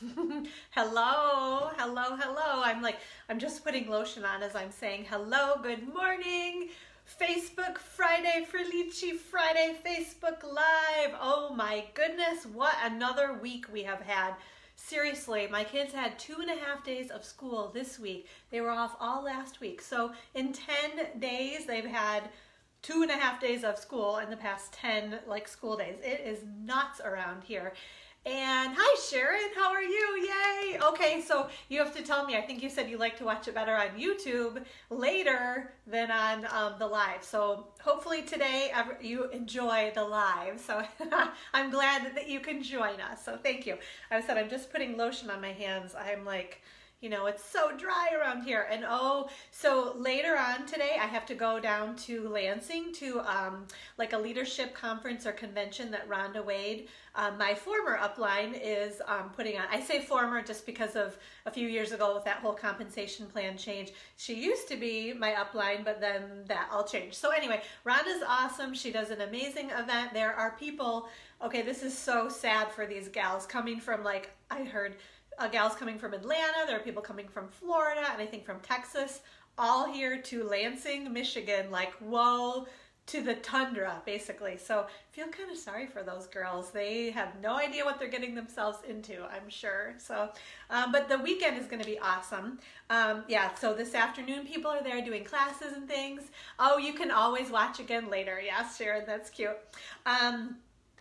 hello, hello, hello. I'm like, I'm just putting lotion on as I'm saying hello, good morning. Facebook Friday, Frillici Friday, Facebook Live. Oh my goodness, what another week we have had. Seriously, my kids had two and a half days of school this week. They were off all last week. So in 10 days, they've had two and a half days of school in the past 10 like school days. It is nuts around here. And hi Sharon, how are you? Yay! Okay, so you have to tell me, I think you said you like to watch it better on YouTube later than on um, the live. So hopefully today you enjoy the live. So I'm glad that you can join us. So thank you. I said I'm just putting lotion on my hands. I'm like, you know, it's so dry around here. And oh, so later on today, I have to go down to Lansing to um, like a leadership conference or convention that Rhonda Wade, um, my former upline, is um, putting on. I say former just because of a few years ago with that whole compensation plan change. She used to be my upline, but then that all changed. So anyway, Rhonda's awesome. She does an amazing event. There are people, okay, this is so sad for these gals coming from like, I heard uh, gals coming from Atlanta, there are people coming from Florida, and I think from Texas, all here to Lansing, Michigan, like, whoa, to the tundra, basically. So feel kind of sorry for those girls. They have no idea what they're getting themselves into, I'm sure. So, um, but the weekend is going to be awesome. Um, yeah, so this afternoon people are there doing classes and things. Oh, you can always watch again later. Yes, Sharon, that's cute. Um,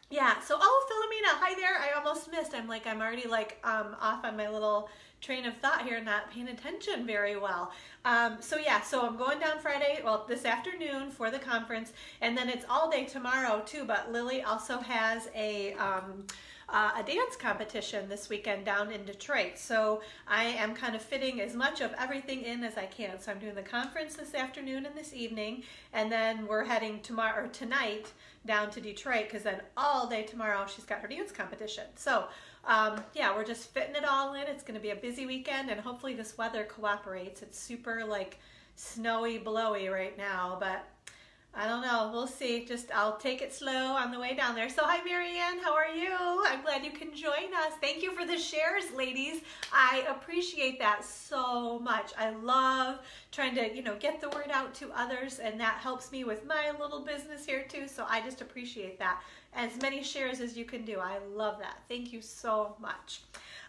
yeah, so, oh, Philomena, hi there. I almost missed. I'm like, I'm already like um, off on my little train of thought here, not paying attention very well. Um, so yeah, so I'm going down Friday, well, this afternoon for the conference, and then it's all day tomorrow too, but Lily also has a, um, uh, a dance competition this weekend down in Detroit. So I am kind of fitting as much of everything in as I can. So I'm doing the conference this afternoon and this evening, and then we're heading tomorrow or tonight down to Detroit because then all day tomorrow she's got her dance competition. So um, yeah, we're just fitting it all in. It's going to be a busy weekend and hopefully this weather cooperates. It's super like snowy, blowy right now, but I don't know. We'll see. Just I'll take it slow on the way down there. So hi, Marianne. How are you? I'm glad you can join us. Thank you for the shares, ladies. I appreciate that so much. I love trying to, you know, get the word out to others, and that helps me with my little business here too. So I just appreciate that. As many shares as you can do. I love that. Thank you so much.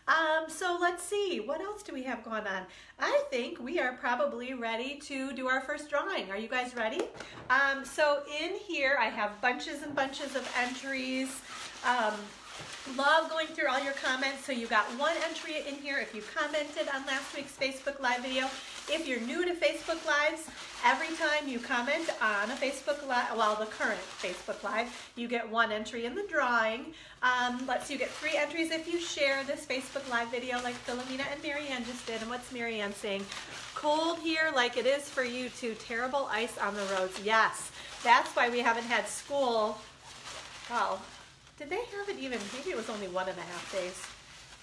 Um, so let's see, what else do we have going on? I think we are probably ready to do our first drawing. Are you guys ready? Um, so in here I have bunches and bunches of entries. Um, love going through all your comments. So you got one entry in here if you commented on last week's Facebook Live video. If you're new to Facebook Lives, every time you comment on a Facebook Live, well, the current Facebook Live, you get one entry in the drawing. Um, let's you get three entries if you share this Facebook Live video like Philomena and Marianne just did. And what's Marianne saying? Cold here like it is for you too. Terrible ice on the roads. Yes, that's why we haven't had school. Well, did they have it even? Maybe it was only one and a half days.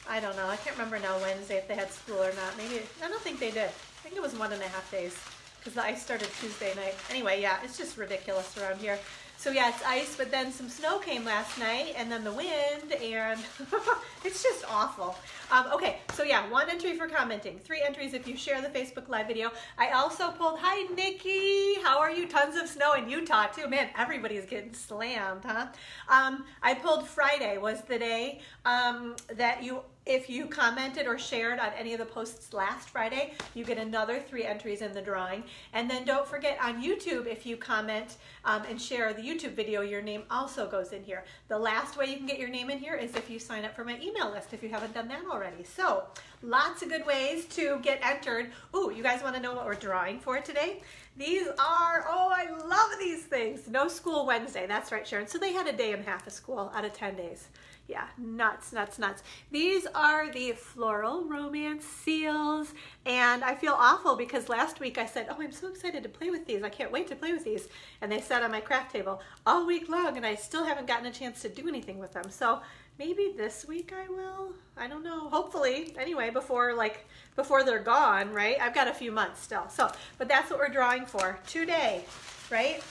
I don't know. I can't remember now Wednesday if they had school or not. Maybe, I don't think they did think it was one and a half days because the ice started Tuesday night. Anyway, yeah, it's just ridiculous around here. So yeah, it's ice, but then some snow came last night, and then the wind, and it's just awful. Um, okay, so yeah, one entry for commenting, three entries if you share the Facebook Live video. I also pulled, hi Nikki, how are you? Tons of snow in Utah too. Man, everybody's getting slammed, huh? Um, I pulled Friday was the day um, that you if you commented or shared on any of the posts last Friday, you get another three entries in the drawing. And then don't forget on YouTube, if you comment um, and share the YouTube video, your name also goes in here. The last way you can get your name in here is if you sign up for my email list, if you haven't done that already. So lots of good ways to get entered. Ooh, you guys wanna know what we're drawing for today? These are, oh, I love these things. No school Wednesday, that's right, Sharon. So they had a day and a half of school out of 10 days yeah, nuts, nuts, nuts. These are the Floral Romance seals, and I feel awful because last week I said, oh, I'm so excited to play with these. I can't wait to play with these. And they sat on my craft table all week long, and I still haven't gotten a chance to do anything with them. So maybe this week I will. I don't know. Hopefully, anyway, before like before they're gone, right? I've got a few months still. So, but that's what we're drawing for today, right?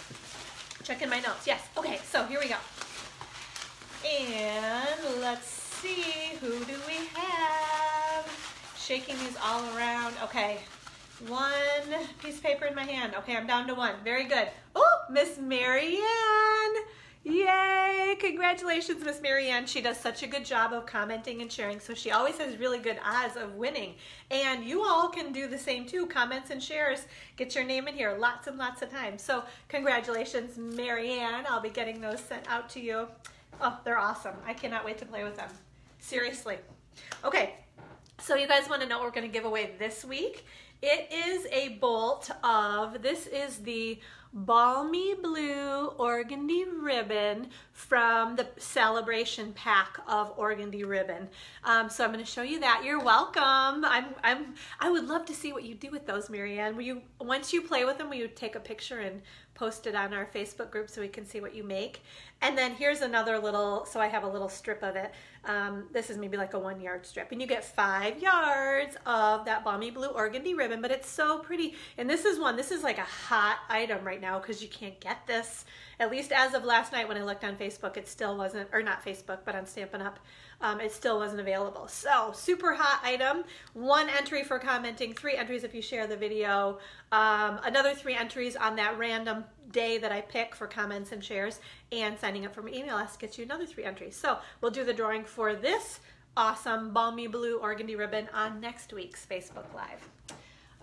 Checking my notes. Yes. Okay. So here we go. And let's see, who do we have? shaking these all around. Okay, one piece of paper in my hand. Okay, I'm down to one. Very good. Oh, Miss Marianne. Yay! Congratulations, Miss Marianne. She does such a good job of commenting and sharing, so she always has really good odds of winning. And you all can do the same too. Comments and shares. Get your name in here lots and lots of times. So congratulations, Marianne. I'll be getting those sent out to you. Oh, they're awesome. I cannot wait to play with them. Seriously. Okay, so you guys want to know what we're going to give away this week? It is a bolt of, this is the balmy blue organdy ribbon from the celebration pack of organdy ribbon. Um, so I'm going to show you that. You're welcome. I'm, I'm, I would love to see what you do with those, Marianne. Will you, once you play with them, will you take a picture and post it on our Facebook group so we can see what you make? And then here's another little, so I have a little strip of it. Um, this is maybe like a one yard strip and you get five yards of that balmy blue organdy ribbon, but it's so pretty. And this is one, this is like a hot item right now because you can't get this. At least as of last night when I looked on Facebook, it still wasn't, or not Facebook, but on Stampin' Up, um, it still wasn't available. So super hot item, one entry for commenting, three entries if you share the video, um, another three entries on that random day that I pick for comments and shares, and signing up for my email list gets you another three entries. So we'll do the drawing for this awesome balmy blue organdy ribbon on next week's Facebook Live.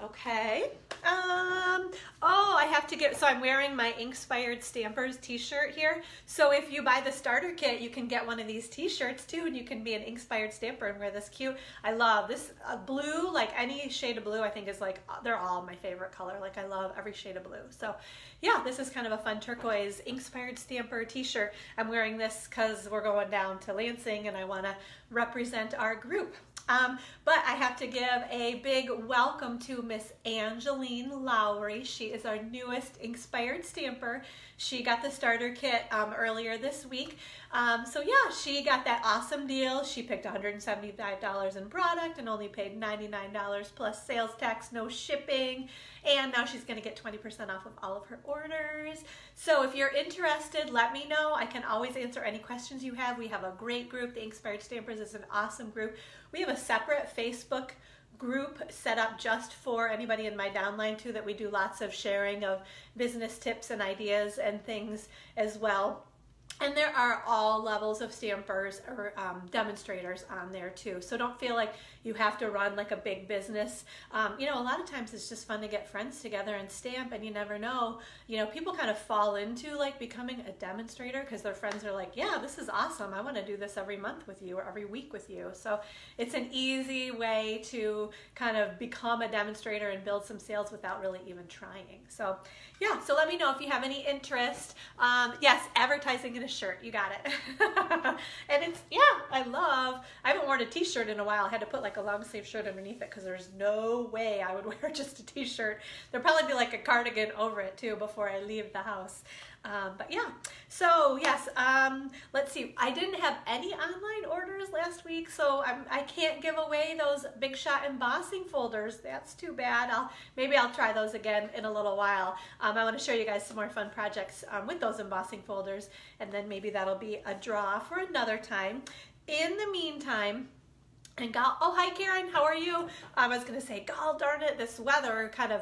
Okay. Um, oh, I have to get, so I'm wearing my Inkspired Stampers t-shirt here. So if you buy the starter kit, you can get one of these t-shirts too, and you can be an Inkspired Stamper and wear this cute. I love this uh, blue, like any shade of blue, I think is like, they're all my favorite color. Like I love every shade of blue. So yeah, this is kind of a fun turquoise Inkspired Stamper t-shirt. I'm wearing this because we're going down to Lansing and I want to represent our group. Um, but I have to give a big welcome to Miss Angeline Lowry. She is our newest Inkspired Stamper. She got the starter kit um, earlier this week. Um, so yeah, she got that awesome deal. She picked $175 in product and only paid $99 plus sales tax, no shipping. And now she's gonna get 20% off of all of her orders. So if you're interested, let me know. I can always answer any questions you have. We have a great group. The Inkspired Stampers is an awesome group. We have a separate Facebook group set up just for anybody in my downline too that we do lots of sharing of business tips and ideas and things as well. And there are all levels of stampers or um, demonstrators on there too. So don't feel like you have to run like a big business. Um, you know, a lot of times it's just fun to get friends together and stamp and you never know. You know, people kind of fall into like becoming a demonstrator because their friends are like, yeah, this is awesome. I want to do this every month with you or every week with you. So it's an easy way to kind of become a demonstrator and build some sales without really even trying. So yeah, so let me know if you have any interest. Um, yes, advertising in a shirt. You got it. and it's, yeah, I love, I haven't worn a t-shirt in a while. I had to put like a long sleeve shirt underneath it because there's no way I would wear just a t-shirt. There'll probably be like a cardigan over it too before I leave the house. Um, but yeah, so yes, um, let's see. I didn't have any online orders last week, so I'm, I can not give away those Big Shot embossing folders. That's too bad. I'll Maybe I'll try those again in a little while. Um, I want to show you guys some more fun projects um, with those embossing folders, and then maybe that'll be a draw for another time. In the meantime, and God, oh, hi Karen, how are you? I was going to say, God darn it, this weather kind of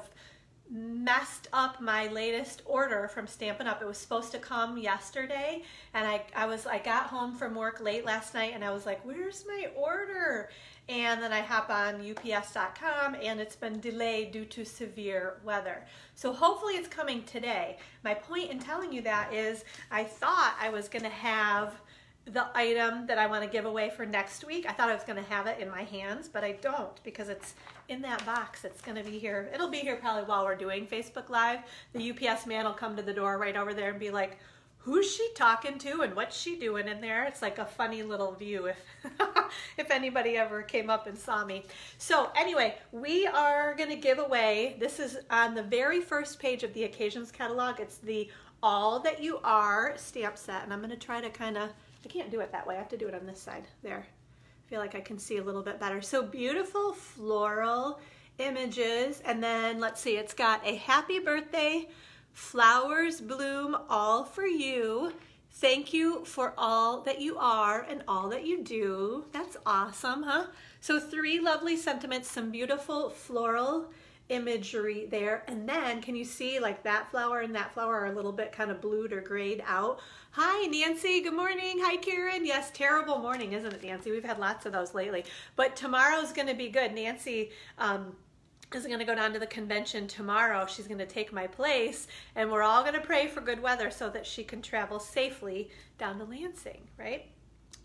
messed up my latest order from Stampin' Up. It was supposed to come yesterday and I, I was I got home from work late last night and I was like, where's my order? And then I hop on ups.com and it's been delayed due to severe weather. So hopefully it's coming today. My point in telling you that is I thought I was gonna have the item that I want to give away for next week. I thought I was going to have it in my hands, but I don't because it's in that box. It's going to be here. It'll be here probably while we're doing Facebook Live. The UPS man will come to the door right over there and be like, who's she talking to and what's she doing in there? It's like a funny little view if, if anybody ever came up and saw me. So anyway, we are going to give away, this is on the very first page of the Occasions catalog. It's the All That You Are stamp set. And I'm going to try to kind of I can't do it that way. I have to do it on this side. There. I feel like I can see a little bit better. So beautiful floral images. And then let's see, it's got a happy birthday, flowers bloom all for you. Thank you for all that you are and all that you do. That's awesome, huh? So three lovely sentiments, some beautiful floral imagery there. And then can you see like that flower and that flower are a little bit kind of blued or grayed out. Hi, Nancy. Good morning. Hi, Karen. Yes, terrible morning, isn't it, Nancy? We've had lots of those lately. But tomorrow's going to be good. Nancy, um, is going to go down to the convention tomorrow. She's going to take my place, and we're all going to pray for good weather so that she can travel safely down to Lansing, right?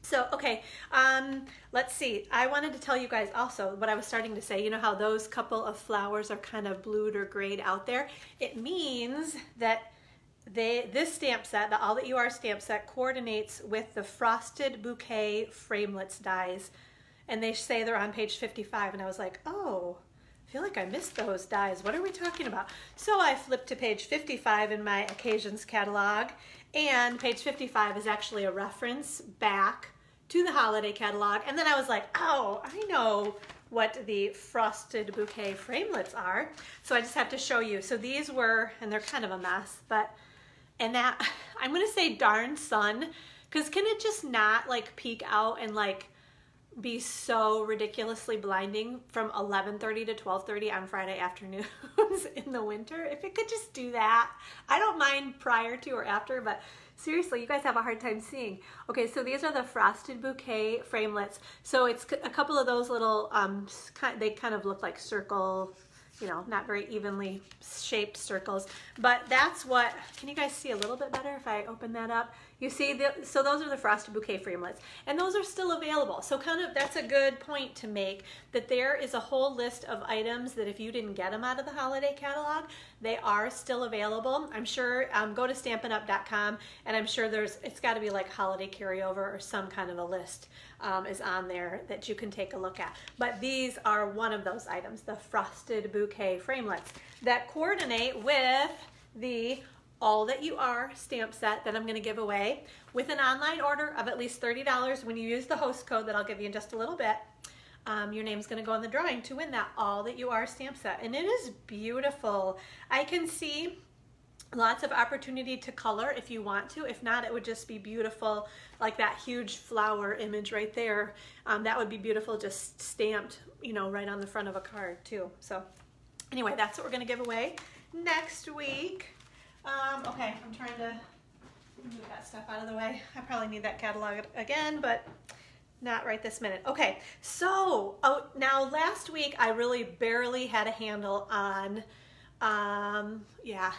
So, okay, um, let's see. I wanted to tell you guys also what I was starting to say. You know how those couple of flowers are kind of blued or grayed out there? It means that they this stamp set, the All That You Are stamp set, coordinates with the Frosted Bouquet Framelits dies. And they say they're on page 55, and I was like, oh, I feel like I missed those dies. What are we talking about? So I flipped to page 55 in my occasions catalog, and page 55 is actually a reference back to the holiday catalog. And then I was like, oh, I know what the frosted bouquet framelits are. So I just have to show you. So these were, and they're kind of a mess, but, and that, I'm gonna say darn sun, because can it just not like peek out and like be so ridiculously blinding from 11:30 to 12:30 on Friday afternoons in the winter. If it could just do that. I don't mind prior to or after, but seriously, you guys have a hard time seeing. Okay, so these are the frosted bouquet framelits. So it's a couple of those little um they kind of look like circle you know, not very evenly shaped circles. But that's what, can you guys see a little bit better if I open that up? You see, the, so those are the Frosted Bouquet framelits, and those are still available. So kind of, that's a good point to make, that there is a whole list of items that if you didn't get them out of the holiday catalog, they are still available. I'm sure, um, go to StampiNUp.com, and I'm sure there's, it's gotta be like holiday carryover or some kind of a list um, is on there that you can take a look at. But these are one of those items, the Frosted Bouquet framelits, that coordinate with the all That You Are stamp set that I'm going to give away with an online order of at least $30 when you use the host code that I'll give you in just a little bit. Um, your name's going to go in the drawing to win that All That You Are stamp set. And it is beautiful. I can see lots of opportunity to color if you want to. If not, it would just be beautiful, like that huge flower image right there. Um, that would be beautiful just stamped, you know, right on the front of a card too. So anyway, that's what we're going to give away next week. Um, okay, I'm trying to move that stuff out of the way. I probably need that catalog again, but not right this minute. Okay, so oh, now last week I really barely had a handle on, um, yeah.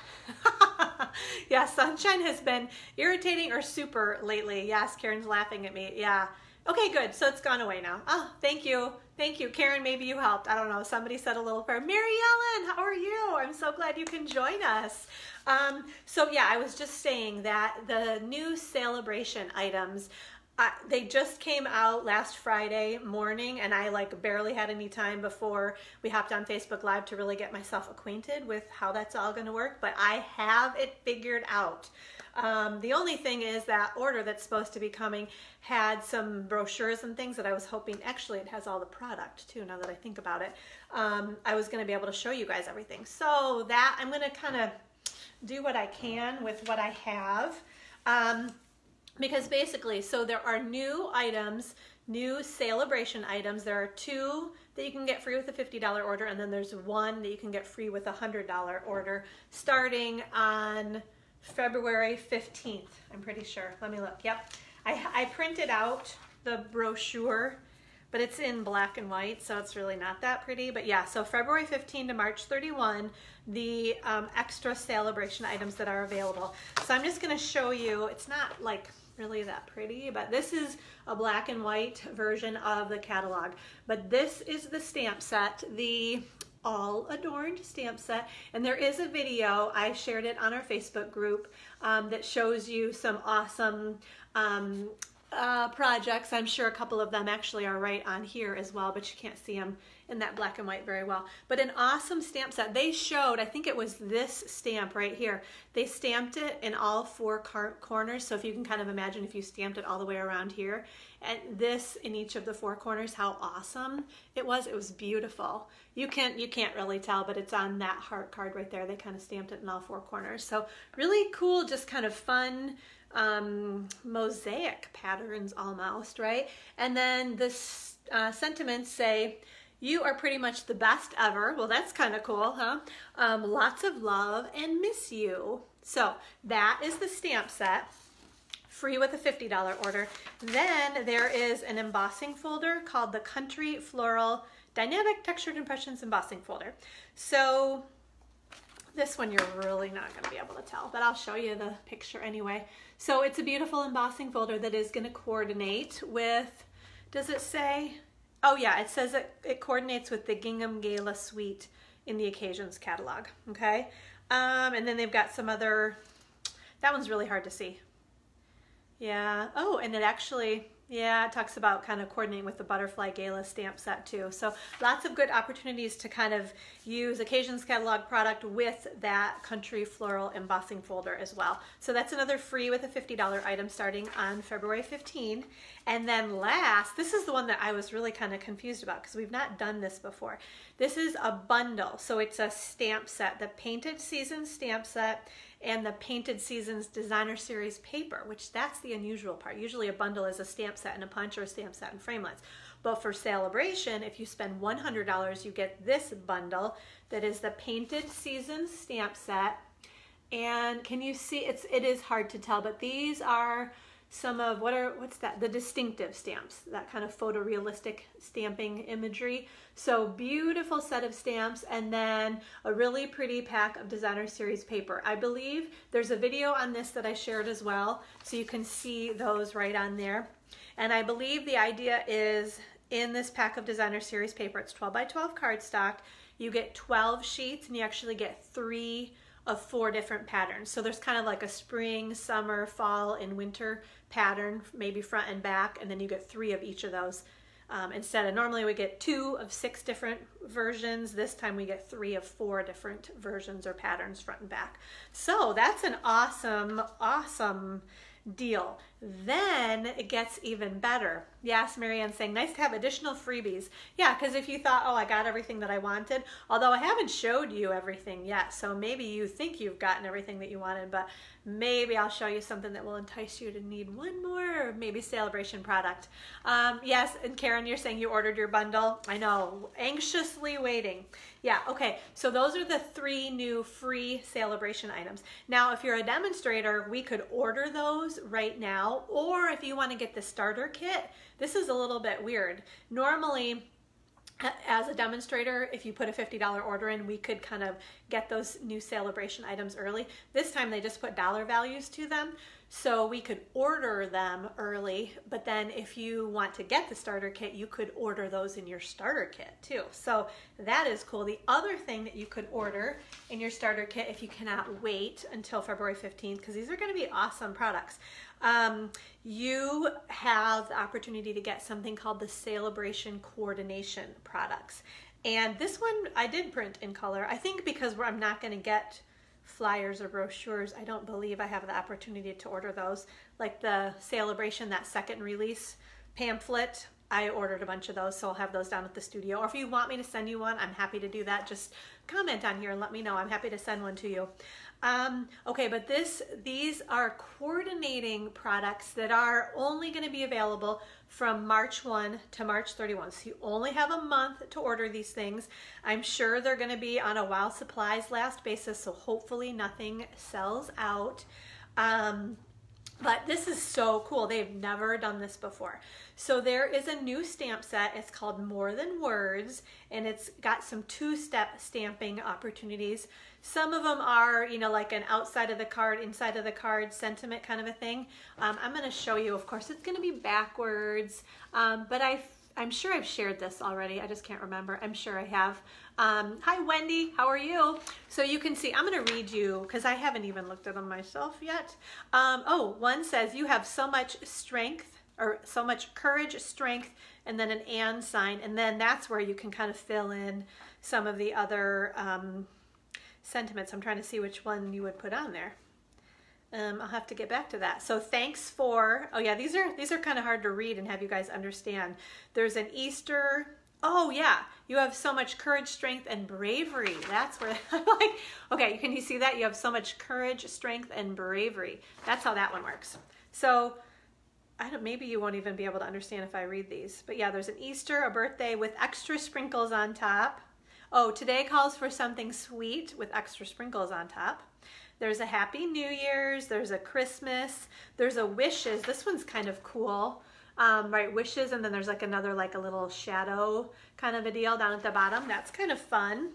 yeah, sunshine has been irritating or super lately. Yes, Karen's laughing at me. Yeah. Okay, good. So it's gone away now. Oh, thank you. Thank you. Karen, maybe you helped. I don't know. Somebody said a little prayer. Mary Ellen, how are you? I'm so glad you can join us. Um, so yeah, I was just saying that the new celebration items, uh, they just came out last Friday morning and I like barely had any time before we hopped on Facebook Live to really get myself acquainted with how that's all going to work, but I have it figured out. Um, the only thing is that order that's supposed to be coming had some brochures and things that I was hoping, actually it has all the product too, now that I think about it. Um, I was going to be able to show you guys everything. So that, I'm going to kind of do what I can with what I have. Um, because basically, so there are new items, new celebration items. There are two that you can get free with a $50 order, and then there's one that you can get free with a $100 order starting on February 15th, I'm pretty sure. Let me look. Yep. I, I printed out the brochure but it's in black and white, so it's really not that pretty. But yeah, so February 15 to March 31, the um, extra celebration items that are available. So I'm just gonna show you, it's not like really that pretty, but this is a black and white version of the catalog. But this is the stamp set, the all adorned stamp set and there is a video I shared it on our Facebook group um, that shows you some awesome um, uh, projects. I'm sure a couple of them actually are right on here as well, but you can't see them in that black and white very well. But an awesome stamp set. They showed, I think it was this stamp right here. They stamped it in all four corners. So if you can kind of imagine if you stamped it all the way around here and this in each of the four corners, how awesome it was. It was beautiful. You can't, you can't really tell, but it's on that heart card right there. They kind of stamped it in all four corners. So really cool, just kind of fun, um, mosaic patterns almost, right? And then the uh, sentiments say, you are pretty much the best ever. Well, that's kind of cool, huh? Um, lots of love and miss you. So that is the stamp set, free with a $50 order. Then there is an embossing folder called the Country Floral Dynamic Textured Impressions Embossing Folder. So this one you're really not going to be able to tell, but I'll show you the picture anyway. So it's a beautiful embossing folder that is going to coordinate with, does it say? Oh yeah, it says it, it coordinates with the Gingham Gala Suite in the Occasions catalog, okay? Um, and then they've got some other, that one's really hard to see. Yeah, oh, and it actually, yeah, it talks about kind of coordinating with the Butterfly Gala stamp set too. So lots of good opportunities to kind of use Occasions Catalog product with that Country Floral embossing folder as well. So that's another free with a $50 item starting on February 15. And then last, this is the one that I was really kind of confused about because we've not done this before. This is a bundle. So it's a stamp set, the Painted Season stamp set and the Painted Seasons Designer Series paper, which that's the unusual part. Usually a bundle is a stamp set and a punch or a stamp set and framelits. But for celebration, if you spend $100, you get this bundle that is the Painted Seasons stamp set. And can you see, it's, it is hard to tell, but these are some of what are what's that the distinctive stamps that kind of photorealistic stamping imagery. So beautiful set of stamps and then a really pretty pack of designer series paper. I believe there's a video on this that i shared as well so you can see those right on there. And i believe the idea is in this pack of designer series paper it's 12 by 12 cardstock you get 12 sheets and you actually get three of four different patterns. So there's kind of like a spring, summer, fall, and winter pattern, maybe front and back, and then you get three of each of those. Um, instead of normally we get two of six different versions, this time we get three of four different versions or patterns front and back. So that's an awesome, awesome deal. Then it gets even better. Yes, Marianne saying, nice to have additional freebies. Yeah, because if you thought, oh, I got everything that I wanted, although I haven't showed you everything yet, so maybe you think you've gotten everything that you wanted, but maybe I'll show you something that will entice you to need one more, maybe celebration product. Um, yes, and Karen, you're saying you ordered your bundle. I know, anxiously waiting. Yeah, okay, so those are the three new free celebration items. Now, if you're a demonstrator, we could order those right now now, or if you want to get the starter kit, this is a little bit weird. Normally, as a demonstrator, if you put a $50 order in, we could kind of get those new celebration items early. This time they just put dollar values to them. So we could order them early, but then if you want to get the starter kit, you could order those in your starter kit too. So that is cool. The other thing that you could order in your starter kit if you cannot wait until February 15th, because these are gonna be awesome products. Um, you have the opportunity to get something called the Celebration Coordination products. And this one I did print in color. I think because I'm not gonna get flyers or brochures. I don't believe I have the opportunity to order those. Like the celebration, that second release pamphlet, I ordered a bunch of those, so I'll have those down at the studio. Or if you want me to send you one, I'm happy to do that. Just comment on here and let me know. I'm happy to send one to you. Um, okay, but this these are coordinating products that are only going to be available from March 1 to March 31. So you only have a month to order these things. I'm sure they're going to be on a while supplies last basis, so hopefully nothing sells out. Um, but this is so cool. They've never done this before. So there is a new stamp set. It's called More Than Words, and it's got some two-step stamping opportunities. Some of them are, you know, like an outside of the card, inside of the card sentiment kind of a thing. Um, I'm going to show you, of course, it's going to be backwards, um, but I I'm sure I've shared this already. I just can't remember. I'm sure I have. Um, hi, Wendy. How are you? So you can see, I'm going to read you because I haven't even looked at them myself yet. Um, oh, one says, you have so much strength or so much courage, strength, and then an and sign. And then that's where you can kind of fill in some of the other um, sentiments. I'm trying to see which one you would put on there. Um, I'll have to get back to that. So thanks for, oh yeah, these are, these are kind of hard to read and have you guys understand. There's an Easter, oh yeah, you have so much courage, strength, and bravery. That's where I'm like, okay, can you see that? You have so much courage, strength, and bravery. That's how that one works. So I don't, maybe you won't even be able to understand if I read these. But yeah, there's an Easter, a birthday with extra sprinkles on top. Oh, today calls for something sweet with extra sprinkles on top. There's a Happy New Year's, there's a Christmas, there's a Wishes. This one's kind of cool. Um, right, Wishes, and then there's like another, like a little shadow kind of a deal down at the bottom. That's kind of fun.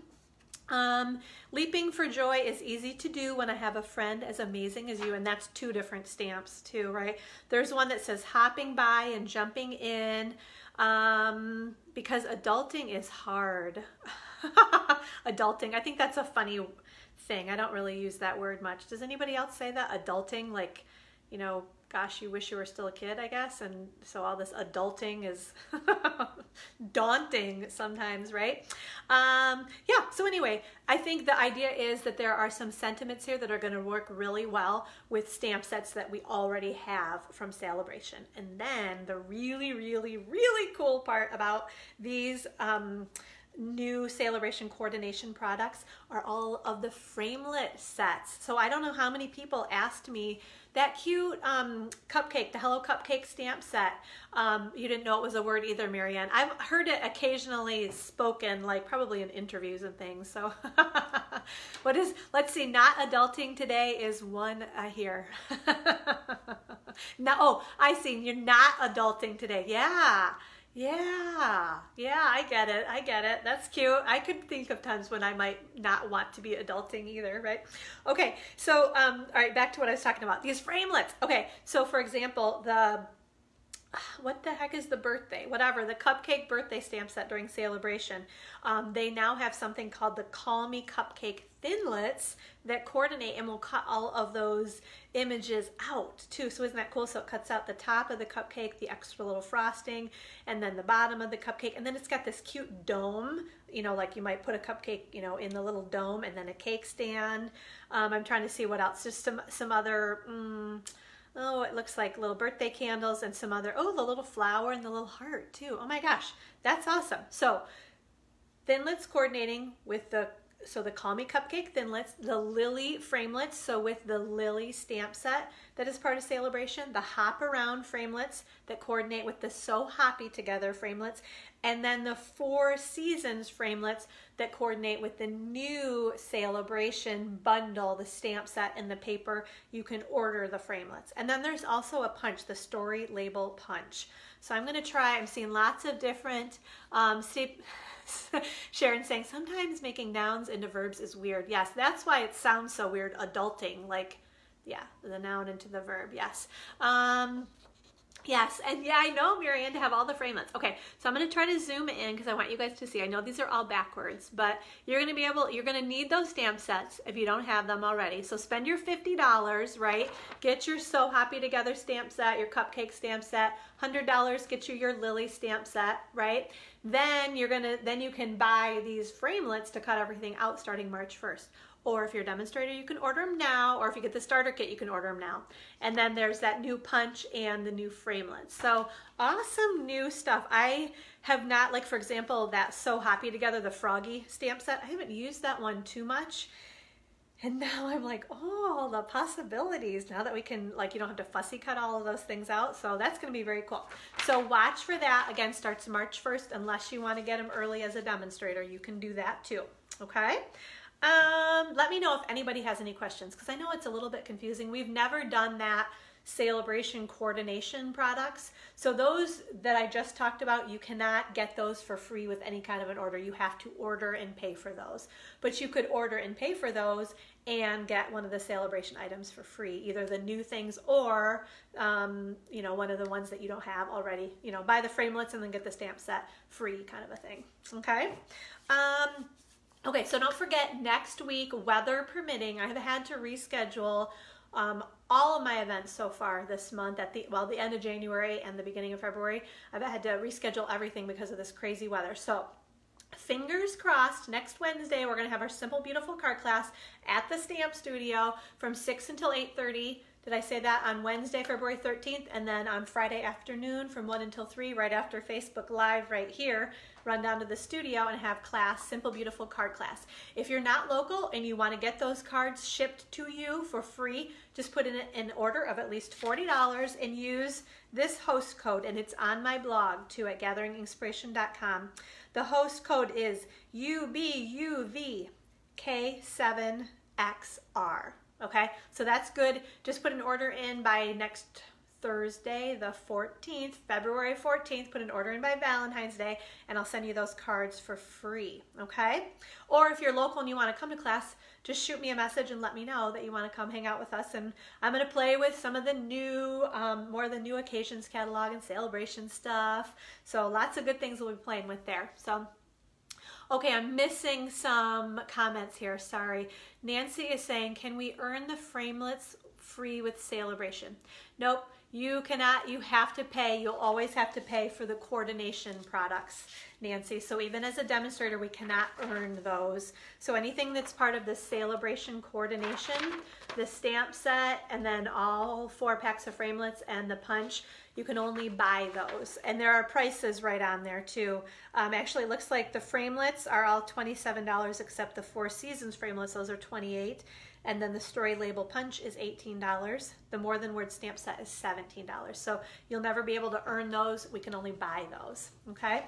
Um, leaping for joy is easy to do when I have a friend as amazing as you, and that's two different stamps too, right? There's one that says hopping by and jumping in um, because adulting is hard. adulting, I think that's a funny thing. I don't really use that word much. Does anybody else say that? Adulting, like, you know, gosh, you wish you were still a kid, I guess. And so all this adulting is daunting sometimes, right? Um, yeah, so anyway, I think the idea is that there are some sentiments here that are going to work really well with stamp sets that we already have from Celebration. And then the really, really, really cool part about these um, new Celebration coordination products are all of the framelit sets. So I don't know how many people asked me that cute um, cupcake, the Hello Cupcake stamp set. Um, you didn't know it was a word either, Marianne. I've heard it occasionally spoken, like probably in interviews and things. So what is, let's see, not adulting today is one I hear. no, oh, I see, you're not adulting today. Yeah. Yeah, yeah, I get it. I get it. That's cute. I could think of times when I might not want to be adulting either, right? Okay, so, um, all right, back to what I was talking about. These framelits. Okay, so for example, the what the heck is the birthday? Whatever, the cupcake birthday stamp set during celebration. Um, they now have something called the Call Me Cupcake Thinlits that coordinate and will cut all of those images out too. So isn't that cool? So it cuts out the top of the cupcake, the extra little frosting, and then the bottom of the cupcake. And then it's got this cute dome, you know, like you might put a cupcake, you know, in the little dome and then a cake stand. Um, I'm trying to see what else, just some, some other, mm, Oh, it looks like little birthday candles and some other, oh, the little flower and the little heart too. Oh my gosh, that's awesome. So Thinlits coordinating with the, so the Call Me Cupcake Thinlits, the Lily framelits, so with the Lily stamp set that is part of Celebration, the Hop Around framelits that coordinate with the So Hoppy Together framelits, and then the Four Seasons framelits that coordinate with the new celebration bundle, the stamp set and the paper. You can order the framelits. And then there's also a punch, the story label punch. So I'm going to try, I'm seeing lots of different, um, Sharon saying, sometimes making nouns into verbs is weird. Yes, that's why it sounds so weird, adulting, like, yeah, the noun into the verb, yes. Um, Yes, and yeah, I know, Marianne, to have all the framelits. Okay, so I'm going to try to zoom in because I want you guys to see. I know these are all backwards, but you're going to be able, you're going to need those stamp sets if you don't have them already. So spend your $50, right? Get your So Hoppy Together stamp set, your cupcake stamp set. $100 get you your Lily stamp set, right? Then you're to, then you can buy these framelits to cut everything out starting March 1st or if you're a demonstrator, you can order them now, or if you get the starter kit, you can order them now. And then there's that new punch and the new framelits. So awesome new stuff. I have not, like for example, that So Hoppy Together, the Froggy stamp set, I haven't used that one too much. And now I'm like, oh, the possibilities now that we can, like, you don't have to fussy cut all of those things out. So that's going to be very cool. So watch for that. Again, starts March 1st. Unless you want to get them early as a demonstrator, you can do that too. Okay. Um, let me know if anybody has any questions because I know it's a little bit confusing. We've never done that celebration coordination products. So those that I just talked about, you cannot get those for free with any kind of an order. You have to order and pay for those. But you could order and pay for those and get one of the celebration items for free, either the new things or, um, you know, one of the ones that you don't have already. You know, buy the framelits and then get the stamp set free kind of a thing. Okay. Um, Okay, so don't forget next week, weather permitting, I've had to reschedule um, all of my events so far this month at the well the end of January and the beginning of February. I've had to reschedule everything because of this crazy weather. So fingers crossed next Wednesday we're going to have our simple beautiful card class at the stamp studio from 6 until 8:30 did I say that on Wednesday, February 13th, and then on Friday afternoon from 1 until 3, right after Facebook Live right here, run down to the studio and have class, Simple Beautiful card class. If you're not local and you want to get those cards shipped to you for free, just put in an order of at least $40 and use this host code, and it's on my blog too at gatheringinkspiration.com. The host code is UBUVK7XR. Okay, so that's good. Just put an order in by next Thursday, the 14th, February 14th. Put an order in by Valentine's Day, and I'll send you those cards for free, okay? Or if you're local and you want to come to class, just shoot me a message and let me know that you want to come hang out with us. And I'm going to play with some of the new, um, more of the new occasions catalog and celebration stuff. So lots of good things we'll be playing with there. So Okay, I'm missing some comments here. Sorry. Nancy is saying, can we earn the framelits free with Celebration? Nope. You cannot, you have to pay, you'll always have to pay for the coordination products, Nancy. So even as a demonstrator, we cannot earn those. So anything that's part of the Celebration coordination, the stamp set, and then all four packs of framelits and the punch, you can only buy those. And there are prices right on there too. Um, actually, it looks like the framelits are all $27 except the Four Seasons framelits, those are 28 and then the story label punch is $18. The more than word stamp set is $17. So you'll never be able to earn those. We can only buy those, okay?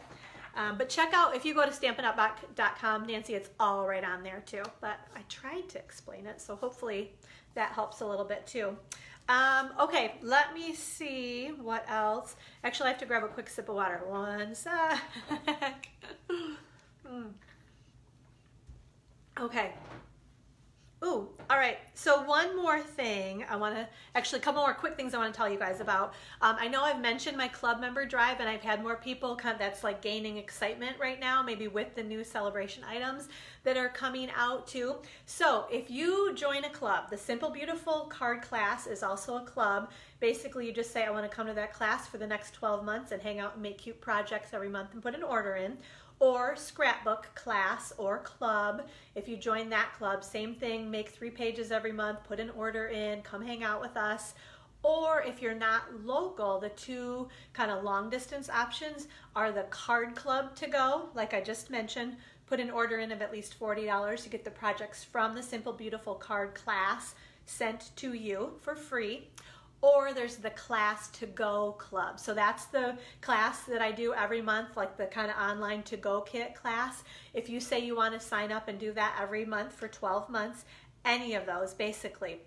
Um, but check out, if you go to stampin'up.com, Nancy, it's all right on there too. But I tried to explain it, so hopefully that helps a little bit too. Um, okay, let me see what else. Actually, I have to grab a quick sip of water. One sec. mm. Okay, Ooh, all right. So one more thing I want to, actually a couple more quick things I want to tell you guys about. Um, I know I've mentioned my club member drive and I've had more people of, that's like gaining excitement right now, maybe with the new celebration items that are coming out too. So if you join a club, the Simple Beautiful card class is also a club. Basically you just say, I want to come to that class for the next 12 months and hang out and make cute projects every month and put an order in or scrapbook class or club. If you join that club, same thing, make three pages every month, put an order in, come hang out with us. Or if you're not local, the two kind of long distance options are the card club to go, like I just mentioned, put an order in of at least $40. to get the projects from the Simple Beautiful card class sent to you for free or there's the class to go club. So that's the class that I do every month, like the kind of online to go kit class. If you say you want to sign up and do that every month for 12 months, any of those basically.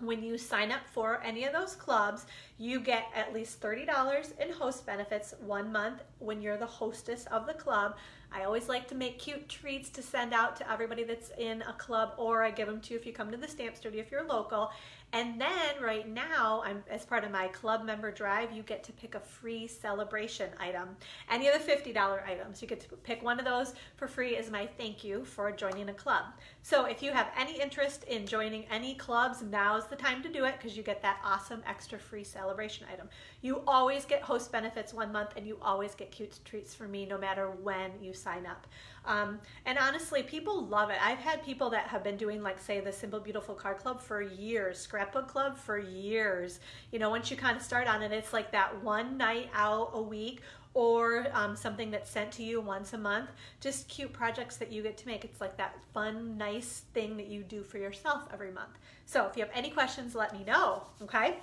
When you sign up for any of those clubs, you get at least $30 in host benefits one month when you're the hostess of the club. I always like to make cute treats to send out to everybody that's in a club or I give them to you if you come to the stamp studio if you're local. And then right now, I'm, as part of my club member drive, you get to pick a free celebration item. Any of the $50 items, you get to pick one of those for free as my thank you for joining a club. So if you have any interest in joining any clubs, now's the time to do it because you get that awesome extra free celebration item. You always get host benefits one month and you always get cute treats from me no matter when you sign up. Um, and honestly, people love it. I've had people that have been doing, like, say, the Simple Beautiful Card Club for years, Scrapbook Club for years. You know, once you kind of start on it, it's like that one night out a week or um, something that's sent to you once a month. Just cute projects that you get to make. It's like that fun, nice thing that you do for yourself every month. So if you have any questions, let me know, okay?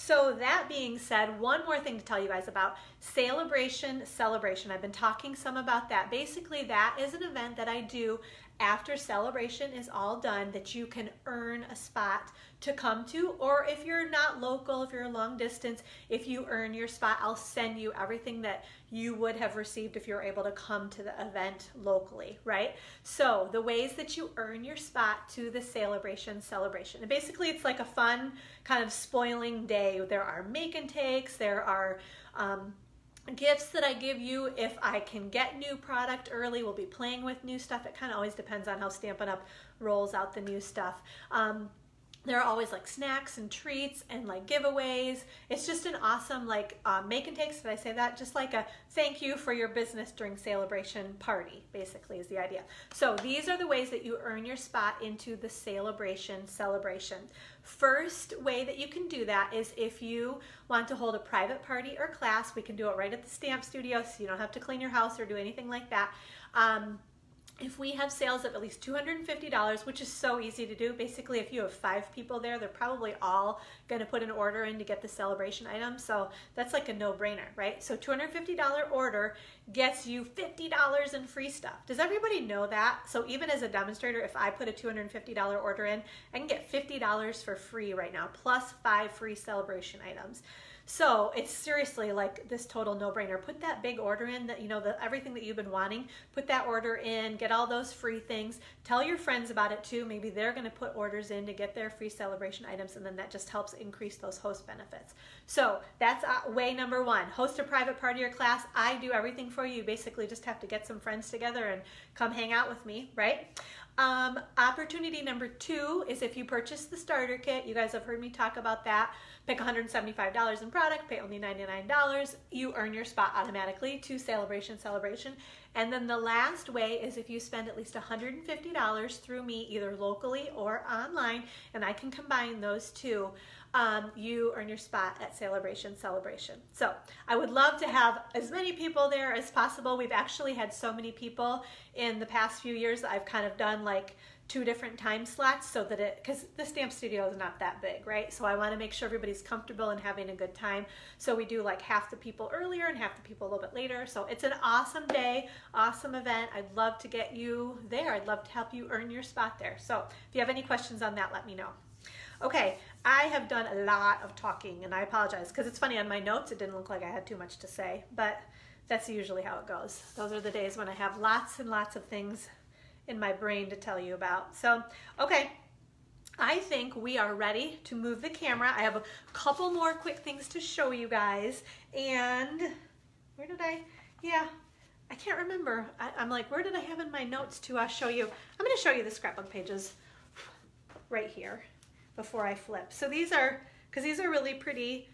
So that being said, one more thing to tell you guys about Celebration Celebration. I've been talking some about that. Basically, that is an event that I do after celebration is all done that you can earn a spot to come to or if you're not local if you're a long distance if you earn your spot I'll send you everything that you would have received if you were able to come to the event locally right so the ways that you earn your spot to the celebration celebration and basically it's like a fun kind of spoiling day there are make and takes there are um, gifts that I give you if I can get new product early. We'll be playing with new stuff. It kind of always depends on how Stampin' Up! rolls out the new stuff. Um, there are always like snacks and treats and like giveaways. It's just an awesome like uh, make and takes. Did I say that? Just like a thank you for your business during celebration party, basically is the idea. So these are the ways that you earn your spot into the celebration celebration. First way that you can do that is if you want to hold a private party or class, we can do it right at the stamp studio so you don't have to clean your house or do anything like that. Um, if we have sales of at least $250, which is so easy to do, basically if you have five people there, they're probably all gonna put an order in to get the celebration item. So that's like a no-brainer, right? So $250 order gets you $50 in free stuff. Does everybody know that? So even as a demonstrator, if I put a $250 order in, I can get $50 for free right now, plus five free celebration items. So it's seriously like this total no-brainer. Put that big order in that, you know, the, everything that you've been wanting, put that order in, get all those free things. Tell your friends about it too. Maybe they're gonna put orders in to get their free Sale-a-bration items and then that just helps increase those host benefits. So that's uh, way number one. Host a private party or class. I do everything for you. You basically just have to get some friends together and come hang out with me, right? Um, opportunity number two is if you purchase the starter kit, you guys have heard me talk about that. Pick $175 in product, pay only $99. You earn your spot automatically to Sale-a-bration Celebration. And then the last way is if you spend at least $150 through me, either locally or online, and I can combine those two um, you earn your spot at Sale-a-bration Celebration. So I would love to have as many people there as possible. We've actually had so many people in the past few years that I've kind of done like two different time slots so that it because the stamp studio is not that big right? So i want to make sure everybody's comfortable and having a good time. So we do like half the people earlier and half the people a little bit later. So it's an awesome day awesome event. I'd love to get you there. I'd love to help you earn your spot there. So if you have any questions on that let me know. Okay, I have done a lot of talking and I apologize because it's funny on my notes it didn't look like I had too much to say, but that's usually how it goes. Those are the days when I have lots and lots of things in my brain to tell you about. So, okay, I think we are ready to move the camera. I have a couple more quick things to show you guys. And where did I, yeah, I can't remember. I, am like, where did I have in my notes to uh, show you? I'm gonna show you the scrapbook pages right here before I flip. So these are, because these are really pretty,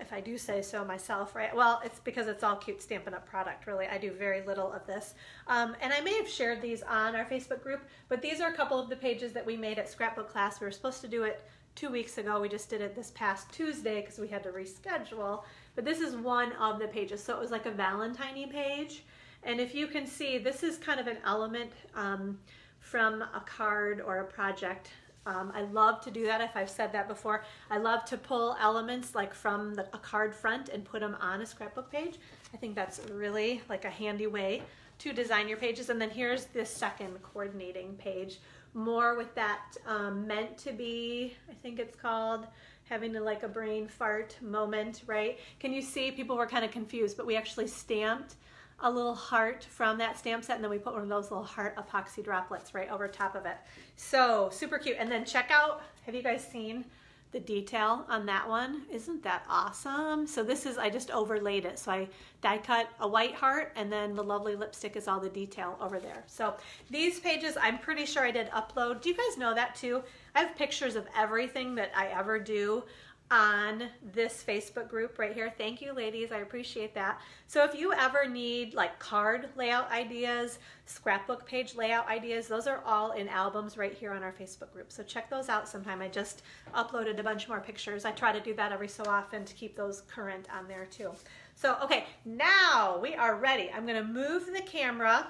if I do say so myself, right? Well, it's because it's all cute Stampin' Up! product, really. I do very little of this. Um, and I may have shared these on our Facebook group, but these are a couple of the pages that we made at scrapbook class. We were supposed to do it two weeks ago. We just did it this past Tuesday because we had to reschedule. But this is one of the pages. So it was like a Valentine page. And if you can see, this is kind of an element um, from a card or a project um, I love to do that if I've said that before. I love to pull elements like from the, a card front and put them on a scrapbook page. I think that's really like a handy way to design your pages. And then here's the second coordinating page, more with that um, meant to be, I think it's called, having a, like a brain fart moment, right? Can you see people were kind of confused, but we actually stamped a little heart from that stamp set and then we put one of those little heart epoxy droplets right over top of it. So super cute. And then check out, have you guys seen the detail on that one? Isn't that awesome? So this is, I just overlaid it. So I die cut a white heart and then the lovely lipstick is all the detail over there. So these pages, I'm pretty sure I did upload. Do you guys know that too? I have pictures of everything that I ever do on this Facebook group right here. Thank you, ladies. I appreciate that. So if you ever need like card layout ideas, scrapbook page layout ideas, those are all in albums right here on our Facebook group. So check those out sometime. I just uploaded a bunch more pictures. I try to do that every so often to keep those current on there too. So, okay, now we are ready. I'm gonna move the camera